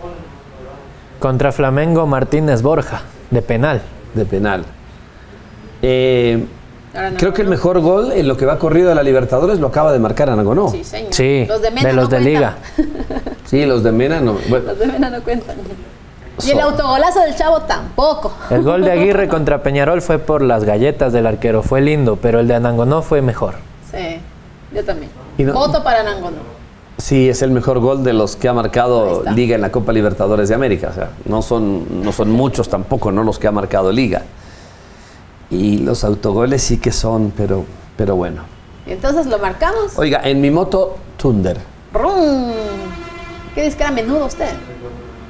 Contra Flamengo Martínez Borja, de penal. de penal. Eh, creo que el mejor gol en lo que va corrido de la Libertadores lo acaba de marcar Anagonó. Sí, señor. Sí, los de, Mena de los no de cuentan. Liga. <laughs> Sí, los de Mena no. Bueno, Los de Mena no cuentan. Y el autogolazo del Chavo tampoco. El gol de Aguirre <laughs> contra Peñarol fue por las galletas del arquero. Fue lindo, pero el de Anangonó fue mejor. Sí, yo también. Y no- Voto para Nangonó. Sí, es el mejor gol de los que ha marcado. Liga en la Copa Libertadores de América. O sea, no son, no son muchos tampoco, ¿no? Los que ha marcado Liga. Y los autogoles sí que son, pero, pero bueno. Entonces lo marcamos. Oiga, en mi moto, Thunder. ¡Rum! ¿Qué dice que era menudo usted?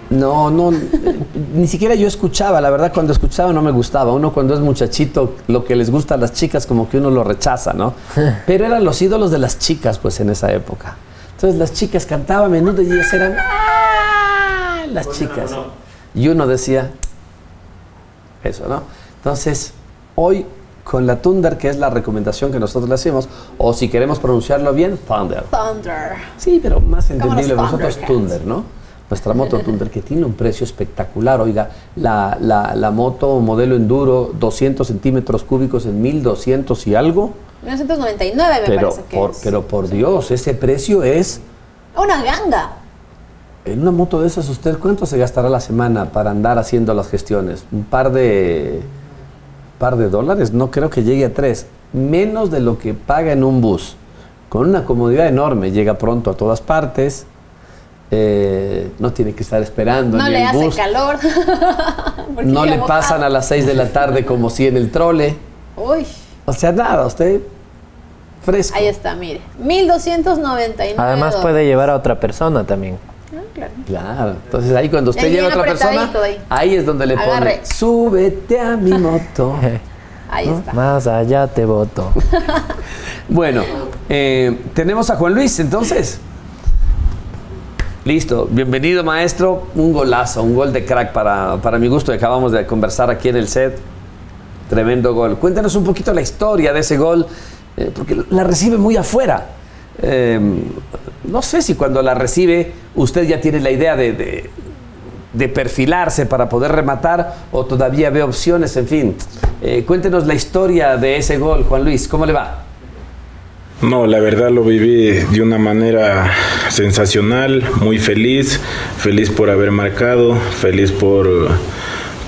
No, no, <laughs> ni siquiera yo escuchaba, la verdad cuando escuchaba no me gustaba. Uno cuando es muchachito, lo que les gusta a las chicas como que uno lo rechaza, ¿no? <laughs> Pero eran los ídolos de las chicas pues en esa época. Entonces las chicas cantaban a menudo y ellas eran ¡ah! las chicas. Y uno decía eso, ¿no? Entonces, hoy con la Thunder, que es la recomendación que nosotros le hacemos, o si queremos pronunciarlo bien, Thunder. Thunder. Sí, pero más entendible para nosotros. Thunder, ¿no? Nuestra moto Thunder que tiene un precio espectacular. Oiga, la, la, la moto modelo enduro, 200 centímetros cúbicos en 1200 y algo. 1999 me Pero parece que por, es. pero por Dios, ese precio es. Una ganga. En una moto de esas, ¿usted cuánto se gastará la semana para andar haciendo las gestiones? ¿Un par de, par de dólares? No creo que llegue a tres. Menos de lo que paga en un bus. Con una comodidad enorme. Llega pronto a todas partes. eh, no tiene que estar esperando No le hace bus. calor. <laughs> No le pasan a las 6 de la tarde como si en el trole. Uy, O sea, nada, usted fresco. ahí está, mire. 1299. Además dólares. puede llevar a otra persona también. Ah, claro. Claro, entonces ahí cuando usted Ahí lleva a otra persona, ahí. ahí es donde le Agarre. pone, súbete a mi moto. <laughs> Ahí ¿no? está. Más allá te voto. <laughs> bueno, eh, tenemos a Juan Luis, entonces. Listo, bienvenido maestro, un golazo, un gol de crack para, para mi gusto, acabamos de conversar aquí en el set, tremendo gol. Cuéntanos un poquito la historia de ese gol, eh, porque la recibe muy afuera. Eh, no sé si cuando la recibe usted ya tiene la idea de, de- de perfilarse para poder rematar o todavía ve opciones, en fin. Eh, cuéntenos la historia de ese gol, Juan Luis, ¿cómo le va? No, la verdad lo viví de una manera sensacional, muy feliz, feliz por haber marcado, feliz por,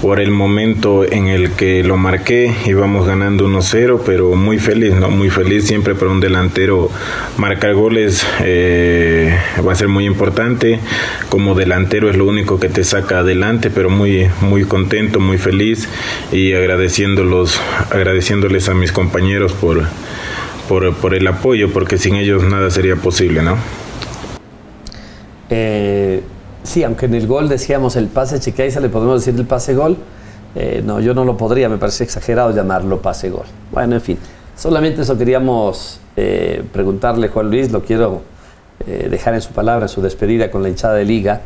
por el momento en el que lo marqué, íbamos ganando 1-0, pero muy feliz, ¿no? Muy feliz siempre para un delantero marcar goles eh, va a ser muy importante, como delantero es lo único que te saca adelante, pero muy, muy contento, muy feliz y agradeciéndolos, agradeciéndoles a mis compañeros por por, por el apoyo, porque sin ellos nada sería posible, ¿no? Eh, sí, aunque en el gol decíamos el pase Chiquaiza, le podemos decir el pase gol. Eh, no, yo no lo podría, me parece exagerado llamarlo pase gol. Bueno, en fin, solamente eso queríamos eh, preguntarle, Juan Luis, lo quiero eh, dejar en su palabra su despedida con la hinchada de liga,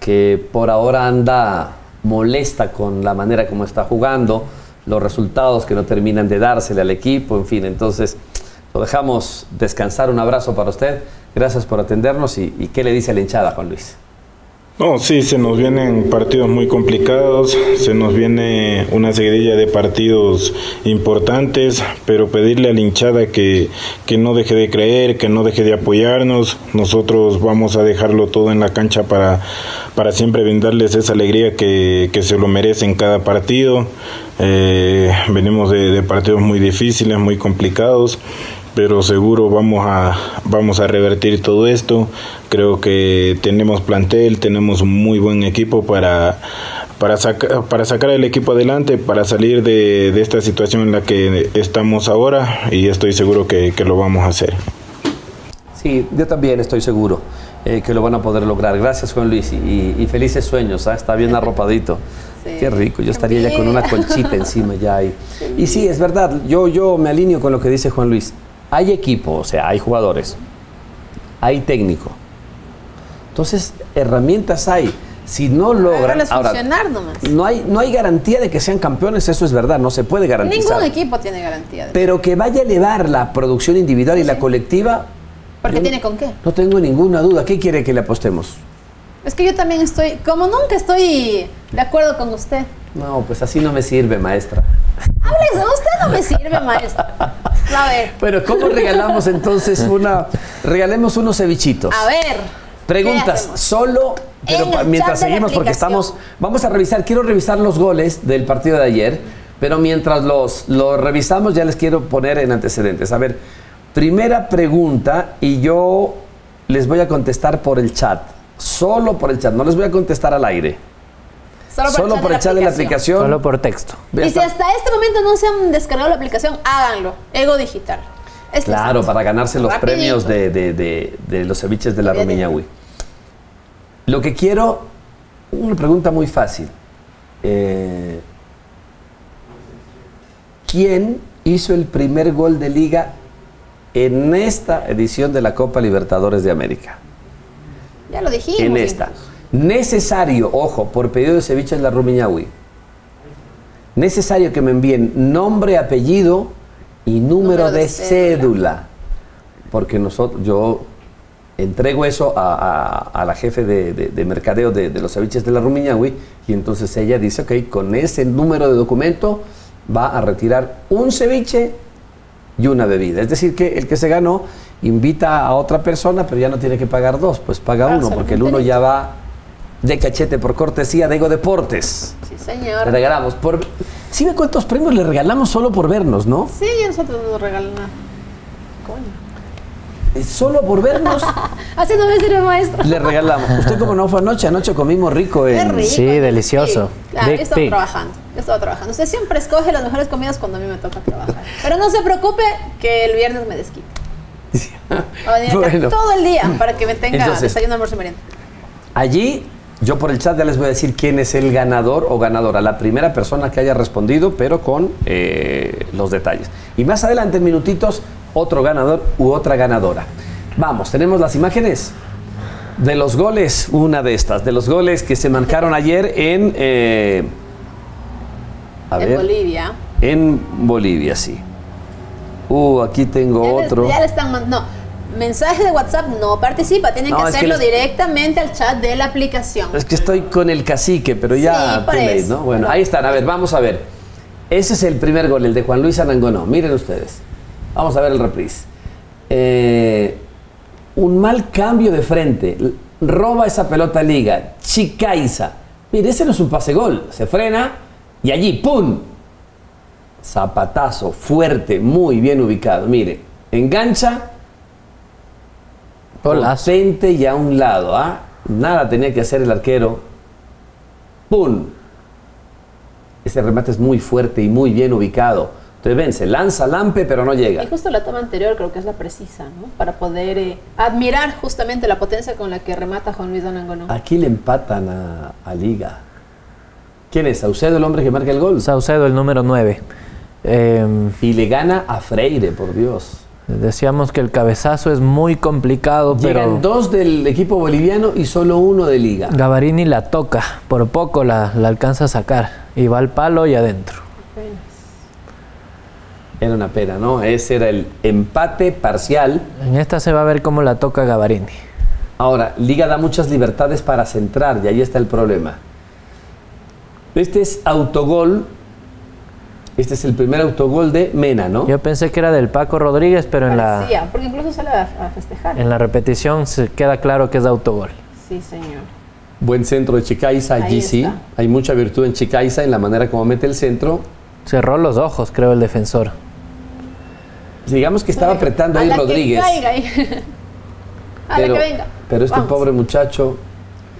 que por ahora anda molesta con la manera como está jugando, los resultados que no terminan de dársele al equipo, en fin, entonces lo dejamos descansar. Un abrazo para usted, gracias por atendernos y, y ¿qué le dice la hinchada, Juan Luis? No, sí, se nos vienen partidos muy complicados, se nos viene una seguidilla de partidos importantes, pero pedirle a la hinchada que, que no deje de creer, que no deje de apoyarnos. Nosotros vamos a dejarlo todo en la cancha para, para siempre brindarles esa alegría que, que se lo merecen cada partido. Eh, venimos de, de partidos muy difíciles, muy complicados pero seguro vamos a vamos a revertir todo esto. Creo que tenemos plantel, tenemos un muy buen equipo para para, saca, para sacar el equipo adelante, para salir de, de, esta situación en la que estamos ahora y estoy seguro que, que lo vamos a hacer. Sí, yo también estoy seguro eh, que lo van a poder lograr. Gracias Juan Luis y, y felices sueños, ¿eh? está bien <laughs> arropadito. Sí. Qué rico, yo estaría ya con una colchita encima ya. Y, <laughs> y sí, es verdad, yo, yo me alineo con lo que dice Juan Luis hay equipo, o sea, hay jugadores, hay técnico. Entonces, herramientas hay. Si no logran. Ahora, nomás. No, hay, no hay garantía de que sean campeones, eso es verdad, no se puede garantizar. Ningún equipo tiene garantía. De pero que vaya a elevar la producción individual y la colectiva. ¿Porque yo, tiene con qué? No tengo ninguna duda. ¿Qué quiere que le apostemos? Es que yo también estoy, como nunca estoy de acuerdo con usted. No, pues así no me sirve, maestra. Hables, usted no me sirve, maestra. A ver. Pero ¿cómo regalamos entonces una... Regalemos unos cevichitos. A ver. Preguntas solo, pero mientras seguimos, porque estamos... Vamos a revisar, quiero revisar los goles del partido de ayer, pero mientras los, los revisamos ya les quiero poner en antecedentes. A ver, primera pregunta y yo les voy a contestar por el chat. Solo por el chat, no les voy a contestar al aire. Solo por, Solo de la aplicación. Solo por texto. Y si hasta este momento no se han descargado la aplicación, háganlo. Ego Digital. Es claro, para ganarse los Rapidito. premios de, de, de, de, los ceviches de la Romiñahui. Lo que quiero, una pregunta muy fácil. Eh, ¿Quién hizo el primer gol de liga en esta edición de la Copa Libertadores de América? Ya lo dijimos. En esta. Incluso. Necesario, ojo, por pedido de ceviches la Rumiñahui. Necesario que me envíen nombre, apellido y número, número de, de cédula. cédula. Porque nosotros, yo entrego eso a, a, a la jefe de, de, de mercadeo de, los ceviches de la Rumiñahui y entonces ella dice, ok, con ese número de documento va a retirar un ceviche y una bebida. Es decir, que el que se ganó invita a otra persona, pero ya no tiene que pagar dos, pues paga ah, uno, porque el uno ya va de cachete por cortesía de Ego Deportes. Sí, señor. Le regalamos. Por... ¿Sí ve cuántos premios le regalamos solo por vernos, no? Sí, nosotros nos regalan nada. Coño. Solo por vernos. <laughs> Así no me sirve maestro. Le regalamos. ¿Usted cómo no fue anoche? Anoche comimos rico. En... Qué rico sí, delicioso. Sí. Claro, yo estaba trabajando. Yo estaba trabajando. Usted siempre escoge las mejores comidas cuando a mí me toca trabajar. Pero no se preocupe que el viernes me desquite. <laughs> Va a venir bueno. todo el día para que me tenga Entonces, desayuno, almuerzo y merienda. Allí yo por el chat ya les voy a decir quién es el ganador o ganadora, la primera persona que haya respondido, pero con eh, los detalles. Y más adelante, en minutitos, otro ganador u otra ganadora. Vamos, tenemos las imágenes de los goles, una de estas, de los goles que se marcaron ayer en... Eh, a en ver, Bolivia. En Bolivia, sí. Uh, aquí tengo ya otro. Les, ya le están mandando. No mensaje de WhatsApp no participa, tienen no, que hacerlo es que les... directamente al chat de la aplicación. Es que estoy con el cacique, pero ya sí, late, ¿no? Bueno, ahí están, a ver, vamos a ver. Ese es el primer gol, el de Juan Luis Anangonó. Miren ustedes. Vamos a ver el reprise. Eh, un mal cambio de frente. Roba esa pelota liga. Chicaiza. Mire, ese no es un pase gol. Se frena y allí, ¡pum! Zapatazo, fuerte, muy bien ubicado. Mire, engancha potente y a un lado. ¿ah? Nada tenía que hacer el arquero. ¡Pum! Ese remate es muy fuerte y muy bien ubicado. Entonces ven, se lanza Lampe, pero no llega. Y justo la toma anterior creo que es la precisa, ¿no? Para poder eh, admirar justamente la potencia con la que remata Juan Luis Donango. Aquí le empatan a, a, Liga. ¿Quién es? ¿Saucedo el hombre que marca el gol? Saucedo el número 9. Eh, y le gana a Freire, por Dios. Decíamos que el cabezazo es muy complicado, Llegan pero dos del equipo boliviano y solo uno de liga. Gavarini la toca, por poco la, la alcanza a sacar. Y va al palo y adentro. Era una pena, ¿no? Ese era el empate parcial. En esta se va a ver cómo la toca Gavarini. Ahora, Liga da muchas libertades para centrar y ahí está el problema. Este es autogol. Este es el primer autogol de Mena, ¿no? Yo pensé que era del Paco Rodríguez, pero en la, porque incluso sale a, a festejar. en la repetición se queda claro que es de autogol. Sí, señor. Buen centro de Chicaiza, allí sí. Hay mucha virtud en Chicaiza en la manera como mete el centro. Cerró los ojos, creo, el defensor. Digamos que estaba apretando A ahí la que Rodríguez. caiga ahí. <laughs> a pero, la que venga. pero este Vamos. pobre muchacho,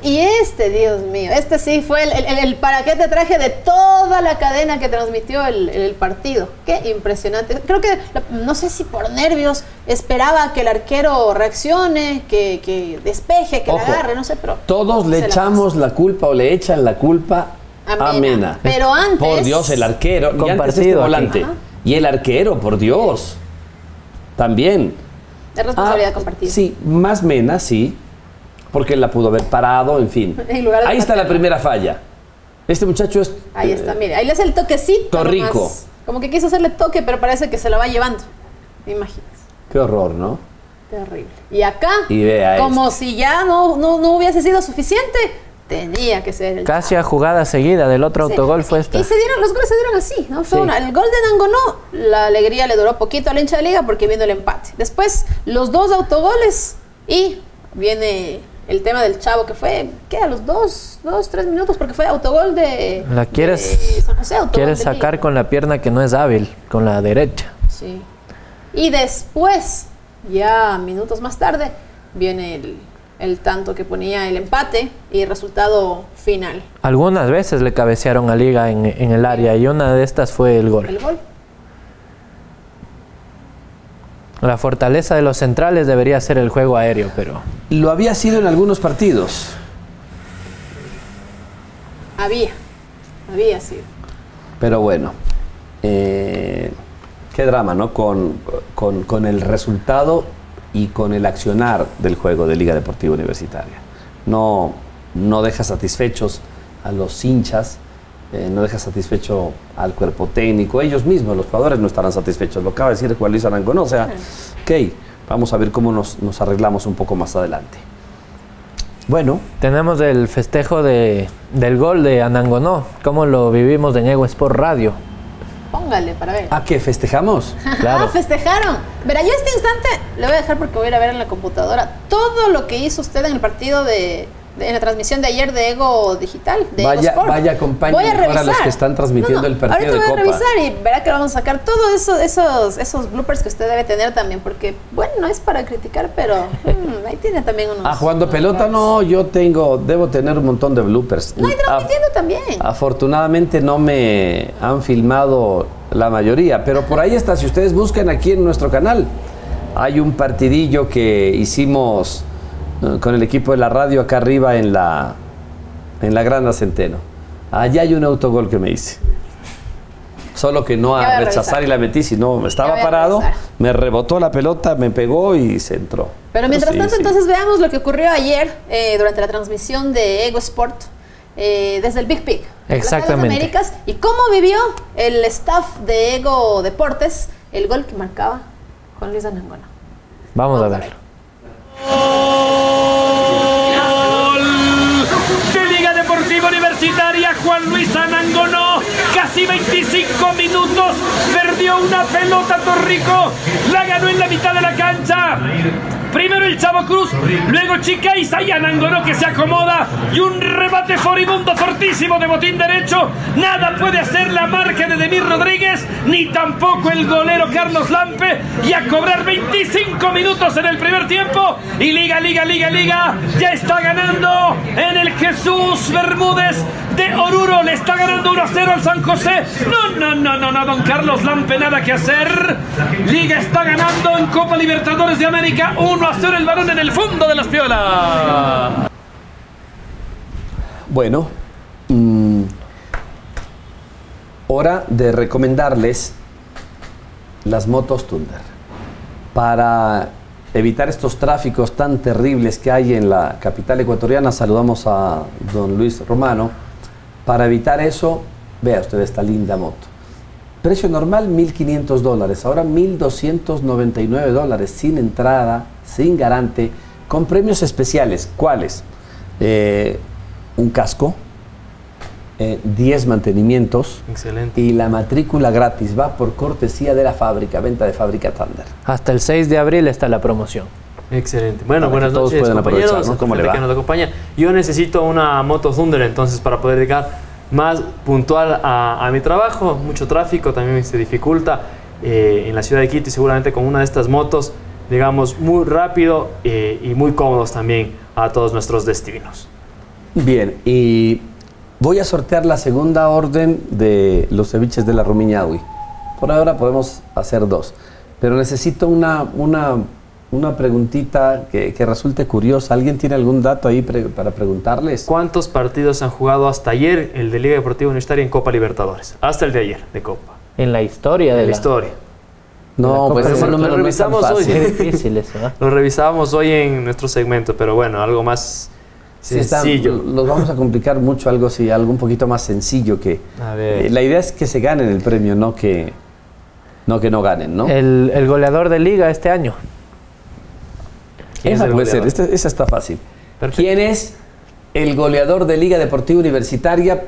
Y este, Dios mío, este sí fue el, el, el para qué te traje de toda la cadena que transmitió el, el partido. Qué impresionante. Creo que, no sé si por nervios, esperaba que el arquero reaccione, que, que despeje, que Ojo, la agarre, no sé, pero... todos le la echamos la culpa o le echan la culpa A a Mena. Pero antes- Por Dios, el arquero. Y antes este Compartido aquí. volante. Ajá. Y el arquero, por Dios. También. Es responsabilidad Ah, compartida. Sí, más Mena, sí. Porque él la pudo haber parado, en fin. <laughs> En lugar de Ahí está la primera falla. Este muchacho es. Ahí eh, está, mire, ahí le hace el toquecito. Torrico. nomás. Como que quiso hacerle toque, pero parece que se lo va llevando. Imagínense. Qué horror, ¿no? Terrible. Y acá, Y vea como si ya no, no, no hubiese sido suficiente, tenía que ser el Casi a jugada seguida del otro Sí. autogol fue esta. Y se dieron, los goles se dieron así, ¿no? Fue Sí. una- el gol de Nangonó, la alegría le duró poquito a la hincha de liga porque vino el empate. Después, los dos autogoles y viene el tema del chavo que fue, ¿qué? A los dos, dos, tres minutos porque fue autogol de. La quieres- de San José, Quieres de sacar Liga. con la pierna que no es hábil, con la derecha. Sí. Y después, ya minutos más tarde, viene el, el tanto que ponía el empate y resultado final. Algunas veces le cabecearon a Liga en, en el área y una de estas fue el gol. El gol. La fortaleza de los centrales debería ser el juego aéreo, pero Lo había sido en algunos partidos. Había. Había sido. Pero bueno, eh, qué drama, ¿no? Con, con- con el resultado y con el accionar del juego de Liga Deportiva Universitaria. No, no deja satisfechos a los hinchas, eh, no deja satisfecho al cuerpo técnico. Ellos mismos, los jugadores, no estarán satisfechos. Lo acaba de decir Juan Luis Arango, ¿no? O sea, ok, vamos a ver cómo nos, nos arreglamos un poco más adelante. Bueno, tenemos el festejo de, del gol de Anangonó, como lo vivimos en Ego Sport Radio. Póngale para ver. ¿a qué festejamos? <laughs> Claro. Ah, festejaron. Verá, yo este instante le voy a dejar porque voy a ir a ver en la computadora todo lo que hizo usted en el partido de, de- en la transmisión de ayer de Ego Digital. De Vaya- Ego vaya, acompañe Voy a mejor a revisar. los que están transmitiendo el partido ahorita de voy Copa. a revisar y verá que vamos a sacar todos esos, esos, esos bloopers que usted debe tener también, porque bueno, no es para criticar, pero mm, ahí tiene también unos. Ah, jugando unos pelota, no, yo tengo, debo tener un montón de bloopers. No, y Af- transmitiendo también. afortunadamente no me han filmado la mayoría, pero por ahí está, si ustedes buscan aquí en nuestro canal, hay un partidillo que hicimos con el equipo de la radio acá arriba en la, en la Granda Centeno. Allá hay un autogol que me hice. Solo que no a a rechazar revisar. y la metí, sino estaba parado, me rebotó la pelota, me pegó y se entró. Pero mientras Sí, tanto, sí. entonces veamos lo que ocurrió ayer eh, durante la transmisión de Ego Sport eh, desde el Big Pig. de las Exactamente. Américas, y cómo vivió el staff de Ego Deportes el gol que marcaba Juan Luis Anangona. Vamos a Vamos a verlo. De Liga Deportiva Universitaria, Juan Luis Anangonó, casi 25 minutos, perdió una pelota Torrico, la ganó en la mitad de la cancha. Primero el Chavo Cruz, luego Chicaiza y Anangonó que se acomoda y un rebate furibundo fortísimo de botín derecho. Nada puede hacer la marca de Demir Rodríguez, ni tampoco el golero Carlos Lampe. Y a cobrar 25 minutos en el primer tiempo. Y Liga, Liga, Liga, Liga, ya está ganando en el Jesús Bermúdez Oruro. Le está ganando 1 a 0 al San José. No, no, no, no, no, don Carlos Lampe, nada que hacer. Liga está ganando en Copa Libertadores de América 1 a 0 el balón en el fondo de las piolas. Bueno, mm, hora de recomendarles las motos Thunder. Para evitar estos tráficos tan terribles que hay en la capital ecuatoriana, saludamos a don Luis Romano. Para evitar eso, vea usted esta linda moto. Precio normal 1.500 dólares, ahora 1.299 dólares, sin entrada, sin garante, con premios especiales. ¿Cuáles? Eh, un casco, 10 mantenimientos Excelente. y la matrícula gratis va por cortesía de la fábrica, venta de fábrica Thunder. Hasta el 6 de abril está la promoción. Excelente. Bueno, Para buenas todos noches, compañeros. ¿no? ¿Cómo le va? que nos acompaña. Yo necesito una moto Thunder entonces para poder llegar más puntual a, a mi trabajo. Mucho tráfico también se dificulta eh, en la ciudad de Quito y seguramente con una de estas motos llegamos muy rápido eh, y muy cómodos también a todos nuestros destinos. Bien, y voy a sortear la segunda orden de los ceviches de la Rumiñahui. Por ahora podemos hacer dos, pero necesito una, una, una preguntita que, que resulte curiosa. ¿Alguien tiene algún dato ahí pre- para preguntarles? ¿Cuántos partidos han jugado hasta ayer el de Liga Deportiva Universitaria en Copa Libertadores? Hasta el de ayer de Copa. En la historia de En la la, historia. No, pues ese número Lo no es tan revisamos hoy. Qué <laughs> difícil eso, ¿eh? Lo revisábamos hoy en nuestro segmento, pero bueno, algo más Sí, está- sencillo. los vamos a complicar mucho, algo así, algo un poquito más sencillo que... A ver. Eh, la idea es que se ganen el premio, no que no, que no ganen, ¿no? El, el goleador de liga este año. ¿Quién es Esa el puede ser, esta- esa está fácil. Perfecto. ¿Quién es el goleador de Liga Deportiva Universitaria?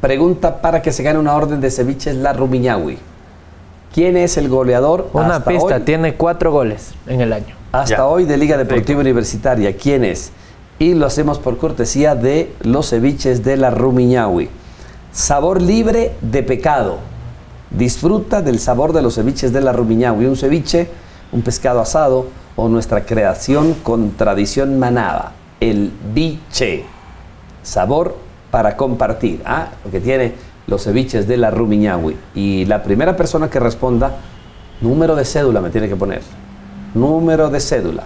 Pregunta para que se gane una orden de ceviches La Rumiñahui. ¿Quién es el goleador Una hasta pista, hoy, tiene cuatro goles en el año. hasta Ya. hoy de Liga Deportiva Perfecto. Universitaria? ¿Quién es? Y lo hacemos por cortesía de los ceviches de La Rumiñahui. Sabor libre de pecado. Disfruta del sabor de los ceviches de La Rumiñahui. Un ceviche, un pescado asado o nuestra creación con tradición manaba, el biche. Sabor para compartir. Ah, lo que tiene los ceviches de la Rumiñahui. Y la primera persona que responda, número de cédula me tiene que poner. Número de cédula.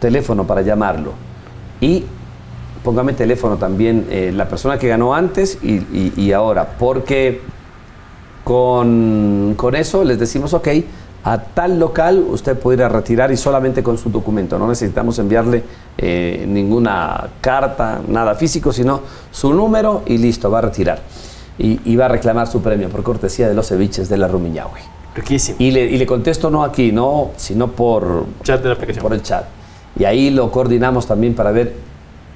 Teléfono para llamarlo. Y póngame teléfono también, eh, la persona que ganó antes y, y- y ahora. Porque con, con eso les decimos, ok, a tal local usted puede ir a retirar y solamente con su documento. No necesitamos enviarle eh, ninguna carta, nada físico, sino su número y listo, va a retirar. Y, y va a reclamar su premio por cortesía de los ceviches de la Rumiñahui. Riquísimo. Y le, y le contesto no aquí, no, sino por, Chat de la aplicación. por el chat. Y ahí lo coordinamos también para ver,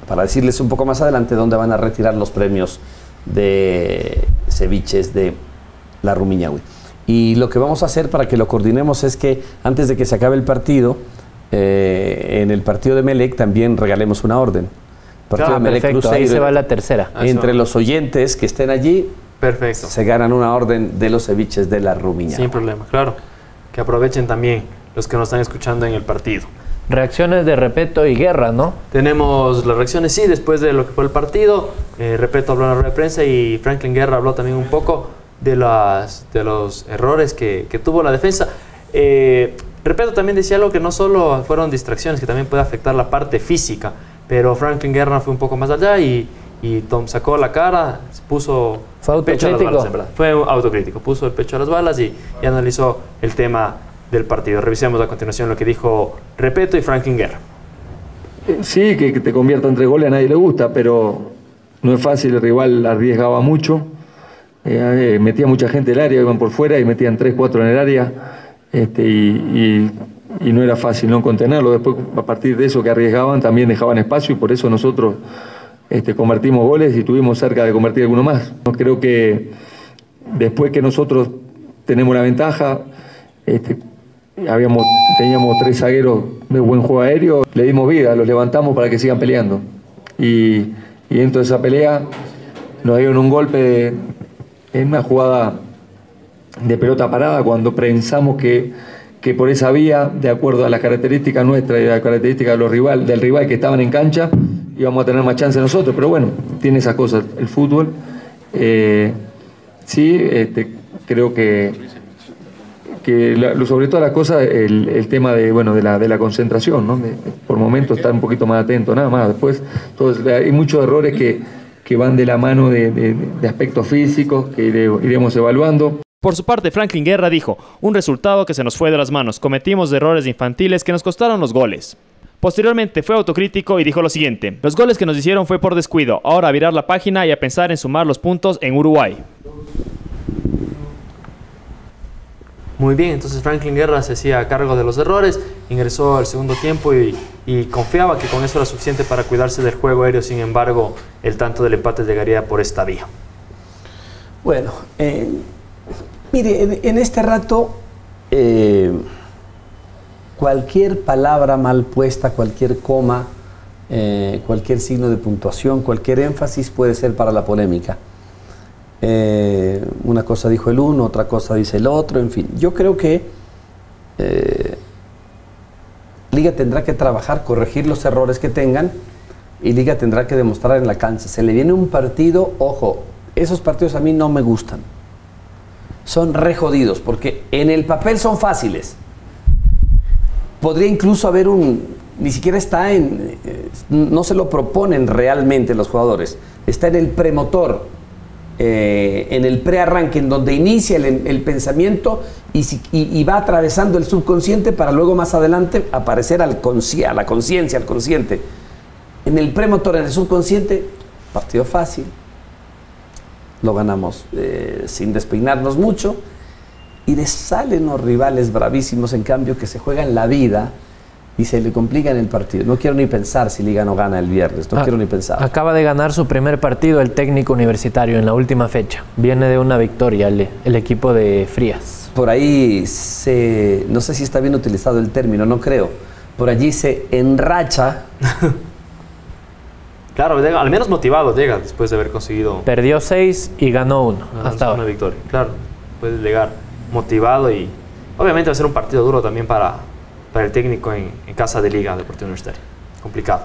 para decirles un poco más adelante dónde van a retirar los premios de ceviches de la Rumiñahui. Y lo que vamos a hacer para que lo coordinemos es que antes de que se acabe el partido, eh, en el partido de Melec también regalemos una orden. Partido Ah, de Melec Perfecto, ahí Cruzeiro. se va la tercera. Entre eso. los oyentes que estén allí, Perfecto. se ganan una orden de los ceviches de la Rumiñahui. Sin problema, claro. Que aprovechen también los que nos están escuchando en el partido. Reacciones de Repeto y Guerra, ¿no? Tenemos las reacciones, sí, después de lo que fue el partido. Eh, Repeto habló en la rueda de prensa y Franklin Guerra habló también un poco de, las, de los errores que, que tuvo la defensa. Eh, Repeto también decía algo que no solo fueron distracciones, que también puede afectar la parte física. Pero Franklin Guerra fue un poco más allá y, y Tom sacó la cara, puso Fue el pecho a las autocrítico. balas, en verdad. Fue autocrítico, puso el pecho a las balas y, y analizó el tema del partido. Revisemos a continuación lo que dijo Repeto y Franklin Guerra. Sí, que, que te convierta en tres goles a nadie le gusta, pero no es fácil, el rival arriesgaba mucho, eh, metía mucha gente en el área, iban por fuera y metían tres, cuatro en el área, este, y, no era fácil no contenerlo. Después, a partir de eso que arriesgaban, también dejaban espacio y por eso nosotros este, convertimos goles y estuvimos cerca de convertir alguno más. Creo que después que nosotros tenemos la ventaja, este, habíamos, teníamos tres zagueros de buen juego aéreo, le dimos vida, los levantamos para que sigan peleando. Y, y dentro de esa pelea nos dieron un golpe de- en una jugada de pelota parada cuando pensamos que, que por esa vía, de acuerdo a las características nuestras y a las características del rival que estaban en cancha, íbamos a tener más chance nosotros. Pero bueno, tiene esas cosas el fútbol. Eh, sí, este, creo que, que sobre todas las cosas el, tema de, bueno, de, la, de la concentración, ¿no? Por momentos estar un poquito más atento, nada más. Después todos- hay muchos errores que, que van de la mano de, aspectos físicos que ire- iremos evaluando. Por su parte, Franklin Guerra dijo, un resultado que se nos fue de las manos, cometimos errores infantiles que nos costaron los goles. Posteriormente fue autocrítico y dijo lo siguiente, los goles que nos hicieron fue por descuido, ahora a virar la página y a pensar en sumar los puntos en Uruguay. Muy bien, entonces Franklin Guerra se hacía cargo de los errores, ingresó al segundo tiempo y, confiaba que con eso era suficiente para cuidarse del juego aéreo, sin embargo, el tanto del empate llegaría por esta vía. Bueno, eh, mire, en, en este rato, eh, cualquier palabra mal puesta, cualquier coma, eh, cualquier signo de puntuación, cualquier énfasis puede ser para la polémica. Eh, una cosa dijo el uno, otra cosa dice el otro, en fin. Yo creo que eh, Liga tendrá que trabajar, corregir los errores que tengan y Liga tendrá que demostrar en la cancha. Se le viene un partido, ojo, esos partidos a mí no me gustan. Son re jodidos porque en el papel son fáciles. Podría incluso haber un, ni siquiera está en, eh, no se lo proponen realmente los jugadores, está en el premotor eh, en el prearranque, en donde inicia el, pensamiento y, va atravesando el subconsciente para luego más adelante aparecer a la conciencia, al consciente. En el premotor, en el subconsciente, partido fácil, lo ganamos eh, sin despeinarnos mucho y salen los rivales bravísimos, en cambio, que se juegan la vida y se le complican el partido. No quiero ni pensar si Liga no gana el viernes, no Ah, quiero ni pensar. Acaba de ganar su primer partido el técnico universitario en la última fecha. Viene de una victoria el, el equipo de Frías. Por ahí se, no sé si está bien utilizado el término, no creo. Por allí se enracha, <laughs> Claro, llega- al menos motivado llega después de haber conseguido Perdió seis y ganó uno una, hasta una ahora. victoria. Claro, puede llegar motivado y obviamente va a ser un partido duro también para, para el técnico en, en casa de Liga Deportiva Universitaria. Complicado.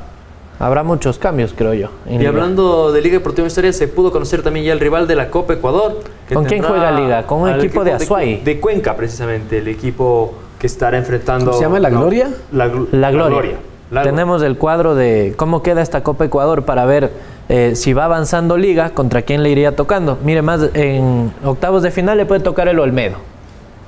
Habrá muchos cambios, creo yo. Y Liga. hablando de Liga Deportiva Universitaria, se pudo conocer también ya el rival de la Copa Ecuador. que ¿Con quién juega Liga? ¿Con un equipo de Azuay? De, Cuenca, precisamente, el equipo que estará enfrentando. ¿Cómo se llama? ¿La Gloria? La, Gl- La Gloria. La Tenemos el cuadro de cómo queda esta Copa Ecuador para ver eh, si va avanzando Liga, contra quién le iría tocando. Mire, más en octavos de final le puede tocar el Olmedo.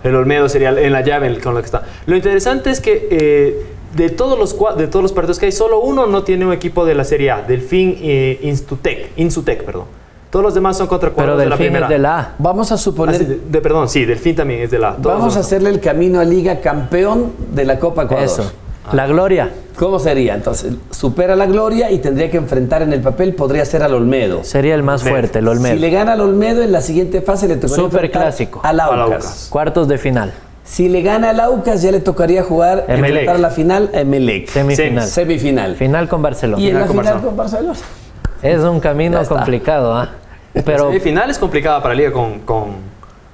El Olmedo sería en la llave con la que está. Lo interesante es que eh, de, todos los, de todos los partidos que hay, solo uno no tiene un equipo de la Serie A, Delfín eh, Instutec, Insutec, perdón. Todos los demás son contra cuadros de la Delfín primera. es de la A. vamos a Ah, suponer, sí, de, de- perdón, sí, Delfín también es de la A. Todos vamos a hacerle el camino a Liga campeón de la Copa Ecuador. Eso. La Gloria ¿Cómo sería? Entonces, supera la Gloria y tendría que enfrentar en el papel, podría ser al Olmedo. sería el más Olmedo. fuerte, el Olmedo. Si le gana al Olmedo, en la siguiente fase le tocaría Super enfrentar clásico. al Aucas. Aucas. Cuartos de final, Si le gana al Aucas, ya le tocaría jugar, Emelec. enfrentar la final a Emelec. semifinal. Semifinal. Final con Barcelona. Y en la Final con final Barcelona. con Barcelona. Es un camino complicado, ¿ah? La Pero semifinal es complicada para Liga con, con,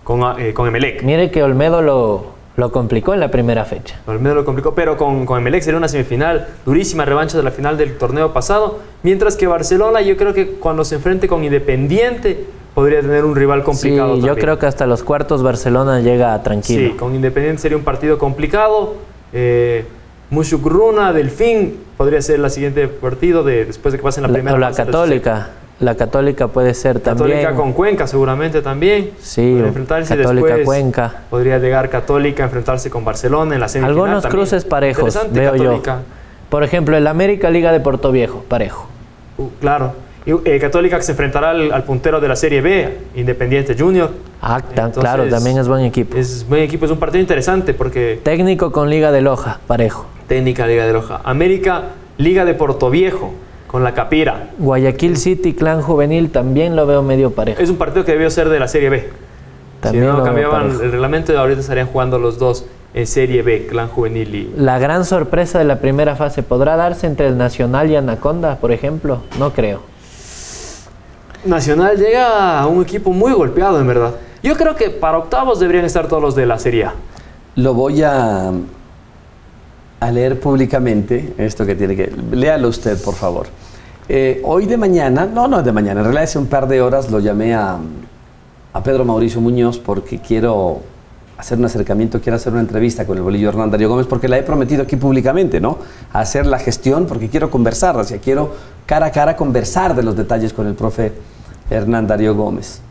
con, eh, con Emelec. mire que Olmedo lo, lo complicó en la primera fecha. Olmedo lo complicó, pero con, con Emelec sería una semifinal durísima, revancha de la final del torneo pasado. Mientras que Barcelona, yo creo que cuando se enfrente con Independiente, podría tener un rival complicado. Sí, yo creo que hasta los cuartos Barcelona llega tranquilo. Sí, con Independiente sería un partido complicado. Eh, Mushukruna, Delfín, podría ser el siguiente partido de, después de que pasen la La- primera o la Católica. La Católica puede ser Católica también. con Cuenca seguramente también. Sí, enfrentarse Católica, después Cuenca. Podría llegar Católica a enfrentarse con Barcelona en la semifinal. Algunos también. cruces parejos, veo Católica. yo. Por ejemplo, el América Liga de Puerto Viejo, parejo. Uh, claro. Y, eh, Católica que se enfrentará al, al puntero de la Serie B, Independiente Junior. Ah, Entonces, claro, también es buen equipo. Es buen equipo, es un partido interesante porque Técnico con Liga de Loja, parejo. técnica Liga de Loja. América, Liga de Portoviejo, con la Capira. Guayaquil City, Clan Juvenil, también lo veo medio parejo. Es un partido que debió ser de la Serie B. También si no cambiaban el reglamento, ahorita estarían jugando los dos en Serie B, Clan Juvenil y... La gran sorpresa de la primera fase podrá darse entre el Nacional y Anaconda, por ejemplo. No creo. Nacional llega a un equipo muy golpeado, en verdad. Yo creo que para octavos deberían estar todos los de la Serie A. Lo voy a, a leer públicamente, esto que tiene que... Léalo usted, por favor. Eh, hoy de mañana, no, no de mañana, en realidad hace un par de horas lo llamé a, a Pedro Mauricio Muñoz porque quiero hacer un acercamiento, quiero hacer una entrevista con el bolillo Hernán Darío Gómez porque la he prometido aquí públicamente, ¿no? Hacer la gestión porque quiero conversar, o sea, quiero cara a cara conversar de los detalles con el profe Hernán Darío Gómez.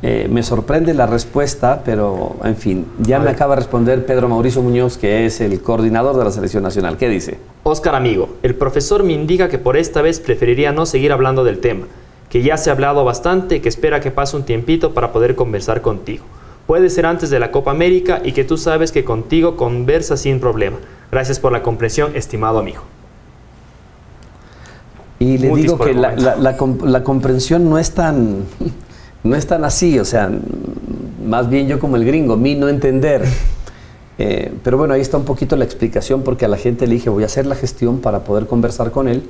Eh, me sorprende la respuesta, pero en fin, ya me acaba de responder Pedro Mauricio Muñoz, que es el coordinador de la selección nacional. ¿Qué dice? Oscar amigo, el profesor me indica que por esta vez preferiría no seguir hablando del tema, que ya se ha hablado bastante y que espera que pase un tiempito para poder conversar contigo. Puede ser antes de la Copa América y que tú sabes que contigo conversa sin problema. Gracias por la comprensión, estimado amigo. Y le Mutis digo que la, la comprensión no es tan no es tan así, o sea, más bien yo como el gringo, mi no entender. <laughs> Eh, pero bueno, ahí está un poquito la explicación porque a la gente le dije voy a hacer la gestión para poder conversar con él.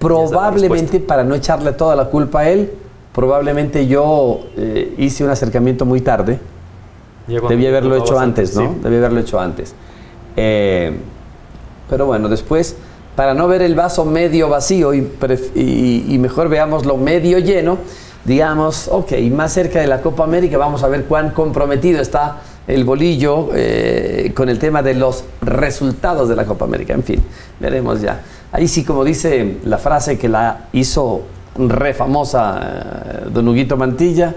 Probablemente para no echarle toda la culpa a él, probablemente yo eh, hice un acercamiento muy tarde. Debí haberlo hecho antes, ¿no? sí. Debí haberlo hecho antes. Eh, pero bueno, después, para no ver el vaso medio vacío y, y- y mejor veámoslo medio lleno, digamos, ok, más cerca de la Copa América vamos a ver cuán comprometido está el bolillo eh, con el tema de los resultados de la Copa América. En fin, veremos ya. Ahí sí, como dice la frase que la hizo re famosa eh, Don Huguito Mantilla,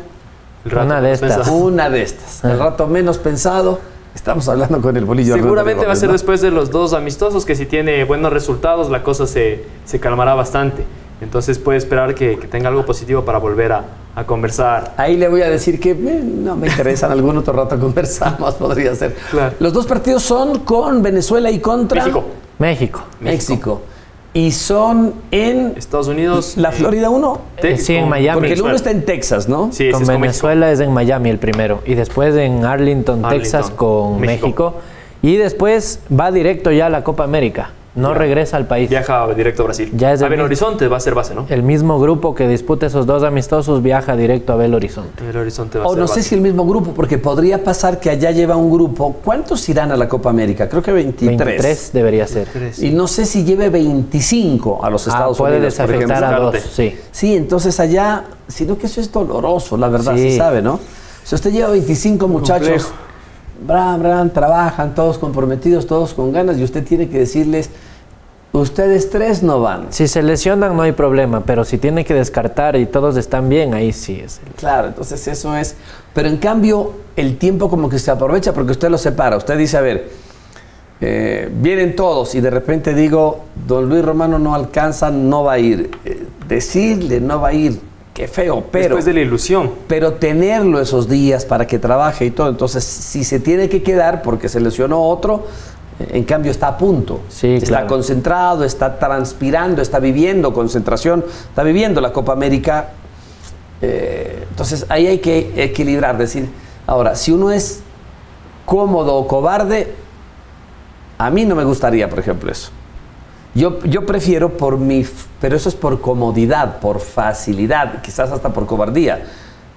Una de estas. pensado. una de estas. El rato menos pensado, estamos hablando con el bolillo. Seguramente Hernández va a ser Gómez, después de los dos amistosos que si tiene buenos resultados la cosa se, se calmará bastante. Entonces puede esperar que, que tenga algo positivo para volver a, a conversar. Ahí le voy a decir que eh, no me interesa, en algún otro rato conversamos, <laughs> podría ser. Claro. Los dos partidos son con Venezuela y contra México, México. México. Y son en Estados Unidos. la eh, Florida 1. Te- Sí, en Miami. Porque el uno Venezuela. está en Texas, ¿no? Sí, con es con. Venezuela es en Miami el primero. Y después en Arlington, Arlington, Texas con México. México. Y después va directo ya a la Copa América. No Ya. regresa al país. Viaja directo a Brasil. Ya es a el Belo mismo. Horizonte va a ser base, ¿no? El mismo grupo que disputa esos dos amistosos viaja directo a Belo Horizonte. Belo Horizonte va a O ser no sé si el mismo grupo, porque podría pasar que allá lleva un grupo. ¿Cuántos irán a la Copa América? Creo que 23. 23 debería ser. Y no sé si lleve 25 a los Ah, Estados puede Unidos. ejemplo. desafectar a dos, sí. Sí, entonces allá, sino que eso es doloroso, la verdad, Sí. se sabe, ¿no? Si usted lleva 25 muchachos, Complejo. Bran, bran, trabajan, todos comprometidos, todos con ganas, y usted tiene que decirles, ustedes tres no van. Si se lesionan no hay problema, pero si tiene que descartar y todos están bien, ahí sí es. el- Claro, entonces eso es. Pero en cambio, el tiempo como que se aprovecha porque usted lo separa. Usted dice, a ver, eh, vienen todos y de repente digo, don Luis Romano no alcanza, no va a ir. Eh, decirle, no va a ir, qué feo, pero... Después de la ilusión. pero tenerlo esos días para que trabaje y todo. Entonces, si se tiene que quedar porque se lesionó otro, eh, en cambio está a punto. Sí, está claro. concentrado, está transpirando, está viviendo concentración, está viviendo la Copa América. Eh, entonces, ahí hay que equilibrar, decir, ahora, si uno es cómodo o cobarde, a mí no me gustaría, por ejemplo, eso. Yo, yo prefiero por mi, pero eso es por comodidad, por facilidad, quizás hasta por cobardía.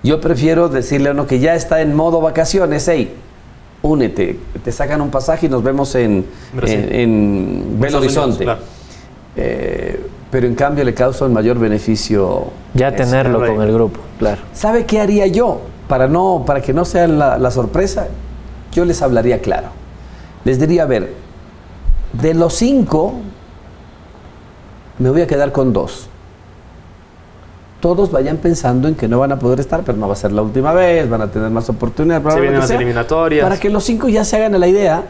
Yo prefiero decirle a uno que ya está en modo vacaciones, hey, únete, te sacan un pasaje y nos vemos en, en, en Belo Horizonte. claro. Eh, pero en cambio le causa un mayor beneficio. Ya eso. tenerlo claro, con el grupo, claro. ¿Sabe qué haría yo? Para, no, para que no sea la, la sorpresa, yo les hablaría claro. Les diría, a ver, de los cinco, me voy a quedar con dos. Todos vayan pensando en que no van a poder estar, pero no va a ser la última vez, van a tener más oportunidades. Se vienen las sea, eliminatorias. Para que los cinco ya se hagan a la idea,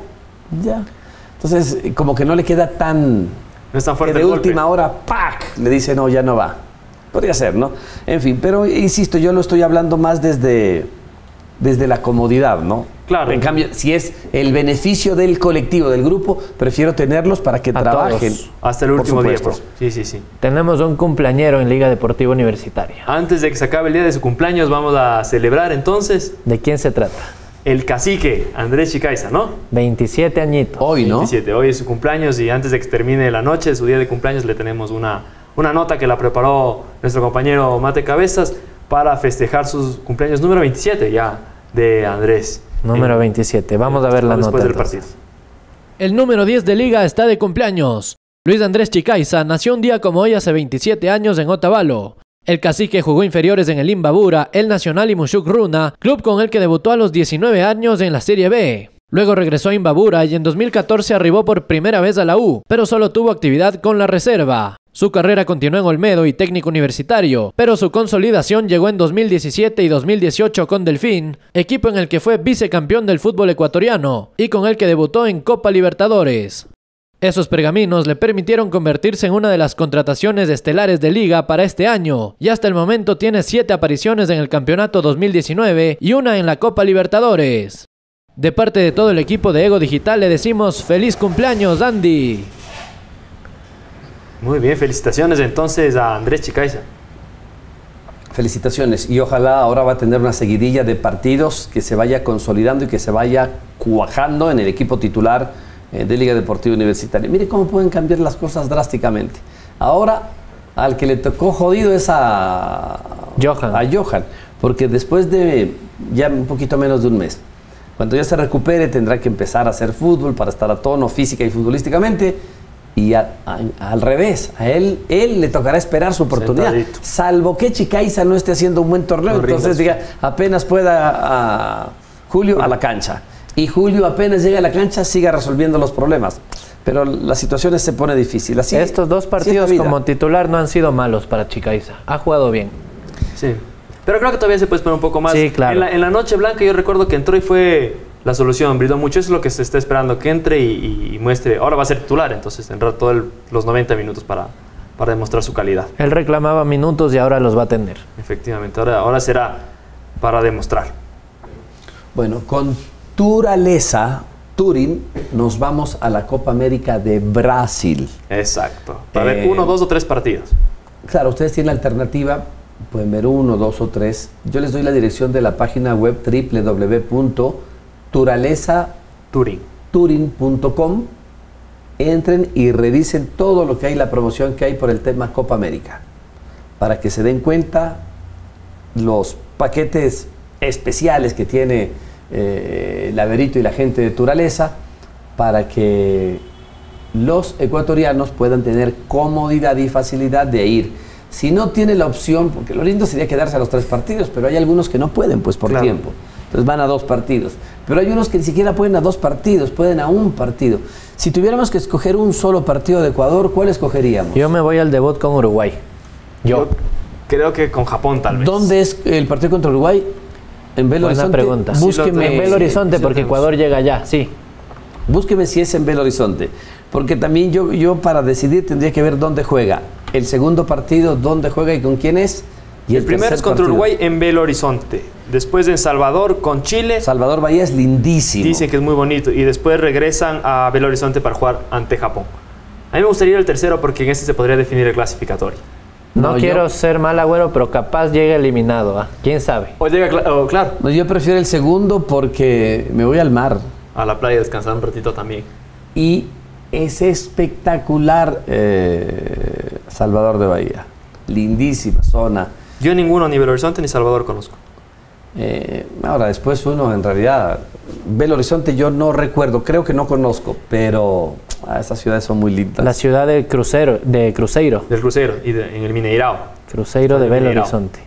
ya. Entonces, como que no le queda tan No es tan que fuerte de el golpe. última hora, ¡pac! Le dice, no, ya no va. Podría ser, ¿no? En fin, pero insisto, yo lo estoy hablando más desde, desde la comodidad, ¿no? Claro. En cambio, si es el beneficio del colectivo, del grupo, prefiero tenerlos para que A trabajen. todos. Hasta el último día. Sí, sí, sí. Tenemos un cumpleañero en Liga Deportiva Universitaria. Antes de que se acabe el día de su cumpleaños, vamos a celebrar entonces ¿De quién se trata? el cacique Andrés Chicaiza, ¿no? 27 añitos. Hoy, ¿no? 27. Hoy es su cumpleaños y antes de que termine la noche, su día de cumpleaños, le tenemos una, una nota que la preparó nuestro compañero Mate Cabezas para festejar sus cumpleaños número 27 ya de Andrés. Número En- 27. Vamos a ver la después nota. del partido. El número 10 de liga está de cumpleaños. Luis Andrés Chicaiza nació un día como hoy hace 27 años en Otavalo. El cacique jugó inferiores en el Imbabura, el Nacional y Mushuk Runa, club con el que debutó a los 19 años en la Serie B. Luego regresó a Imbabura y en 2014 arribó por primera vez a la U, pero solo tuvo actividad con la reserva. Su carrera continuó en Olmedo y técnico universitario, pero su consolidación llegó en 2017 y 2018 con Delfín, equipo en el que fue vicecampeón del fútbol ecuatoriano y con el que debutó en Copa Libertadores. Esos pergaminos le permitieron convertirse en una de las contrataciones estelares de liga para este año, y hasta el momento tiene siete apariciones en el campeonato 2019 y una en la Copa Libertadores. De parte de todo el equipo de Ego Digital le decimos feliz cumpleaños, Andy. Muy bien, felicitaciones entonces a Andrés Chicaiza. Felicitaciones y ojalá ahora va a tener una seguidilla de partidos que se vaya consolidando y que se vaya cuajando en el equipo titular eh, de Liga Deportiva Universitaria. Mire cómo pueden cambiar las cosas drásticamente. Ahora al que le tocó jodido es a Johan. a Johan, porque después de ya un poquito menos de un mes, cuando ya se recupere tendrá que empezar a hacer fútbol para estar a tono física y futbolísticamente y a- a- al revés, a él, él le tocará esperar su oportunidad, Sentadito. salvo que Chicaiza no esté haciendo un buen torneo, No entonces diga, apenas pueda a Julio a la cancha y Julio apenas llega a la cancha siga resolviendo los problemas, pero las situaciones se pone difícil. Así, Estos dos partidos como titular no han sido malos para Chicaiza. Ha jugado bien. Sí. Pero creo que todavía se puede esperar un poco más. Sí, claro. En la, en la noche blanca yo recuerdo que entró y fue la solución, brindó mucho. Eso es lo que se está esperando, que entre y, y muestre. Ahora va a ser titular, entonces tendrá todos los 90 minutos para, para demostrar su calidad. Él reclamaba minutos y ahora los va a tener. Efectivamente, ahora, ahora será para demostrar. Bueno, con Turaleza, Turín, nos vamos a la Copa América de Brasil. Exacto. Para Eh, ver uno, dos o tres partidos. Claro, ustedes tienen la alternativa, pueden ver uno, dos o tres. Yo les doy la dirección de la página web www.turalezaturin.com. Turing. Entren y revisen todo lo que hay, la promoción que hay por el tema Copa América, para que se den cuenta los paquetes especiales que tiene eh, el Averito y la gente de Turaleza para que los ecuatorianos puedan tener comodidad y facilidad de ir. Si no tiene la opción, porque lo lindo sería quedarse a los tres partidos, pero hay algunos que no pueden, pues por Claro. tiempo. Entonces van a dos partidos. Pero hay unos que ni siquiera pueden a dos partidos, pueden a un partido. Si tuviéramos que escoger un solo partido de Ecuador, ¿cuál escogeríamos? Yo me voy al debut con Uruguay. Yo. creo que con Japón tal vez. ¿Dónde es el partido contra Uruguay? En Belo Buena Horizonte. pregunta. Sí, Búsqueme, En Belo Horizonte, sí porque. Ecuador llega allá, sí. búsqueme si es en Belo Horizonte. Porque también yo, yo para decidir tendría que ver dónde juega. El segundo partido, dónde juega y con quién es. Y el primero es contra partido. Uruguay en Belo Horizonte. Después en Salvador con Chile. Salvador Bahía es lindísimo. Dicen que es muy bonito. Y después regresan a Belo Horizonte para jugar ante Japón. A mí me gustaría ir al tercero porque en este se podría definir el clasificatorio. No, No, yo- quiero ser mal agüero, pero capaz llega eliminado. ¿ah? ¿Quién sabe? O llega, oh, claro, No, yo prefiero el segundo porque me voy al mar. a la playa a descansar un ratito también. Y es espectacular eh, Salvador de Bahía. Lindísima zona. Yo ninguno, ni Belo Horizonte ni Salvador conozco. Eh, ahora, después uno en realidad, Belo Horizonte yo no recuerdo, creo que no conozco, pero ah, esas ciudades son muy lindas. La ciudad de Crucero, de Cruzeiro. Del crucero y de- en el Mineirao. Cruzeiro de Belo. Horizonte.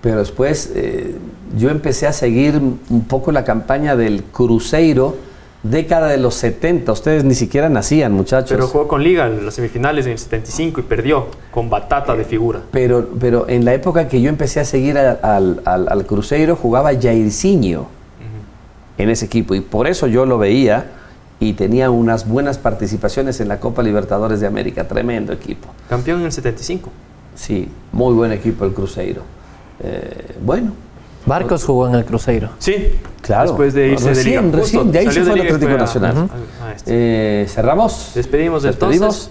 Pero después eh, yo empecé a seguir un poco la campaña del Cruzeiro, década de los 70. Ustedes ni siquiera nacían, muchachos. Pero jugó con Liga en las semifinales en el 75 y perdió con batata de figura. Pero, pero en la época que yo empecé a seguir al, al, al Cruzeiro, jugaba Jairzinho en ese equipo. Y por eso yo lo veía y tenía unas buenas participaciones en la Copa Libertadores de América. Tremendo equipo. Campeón en el 75. Sí, muy buen equipo el Cruzeiro. Eh, bueno, Barcos jugó en el Cruzeiro. Sí, Claro. Después de irse Recién, de Liga. recién, Justo, de ahí se fue al Atlético a- Nacional. a- a este. Eh, ¿Cerramos? Despedimos ¿Despedimos? entonces.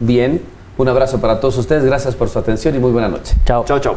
Bien, un abrazo para todos ustedes, gracias por su atención y muy buena noche. Chao. Chao, chao.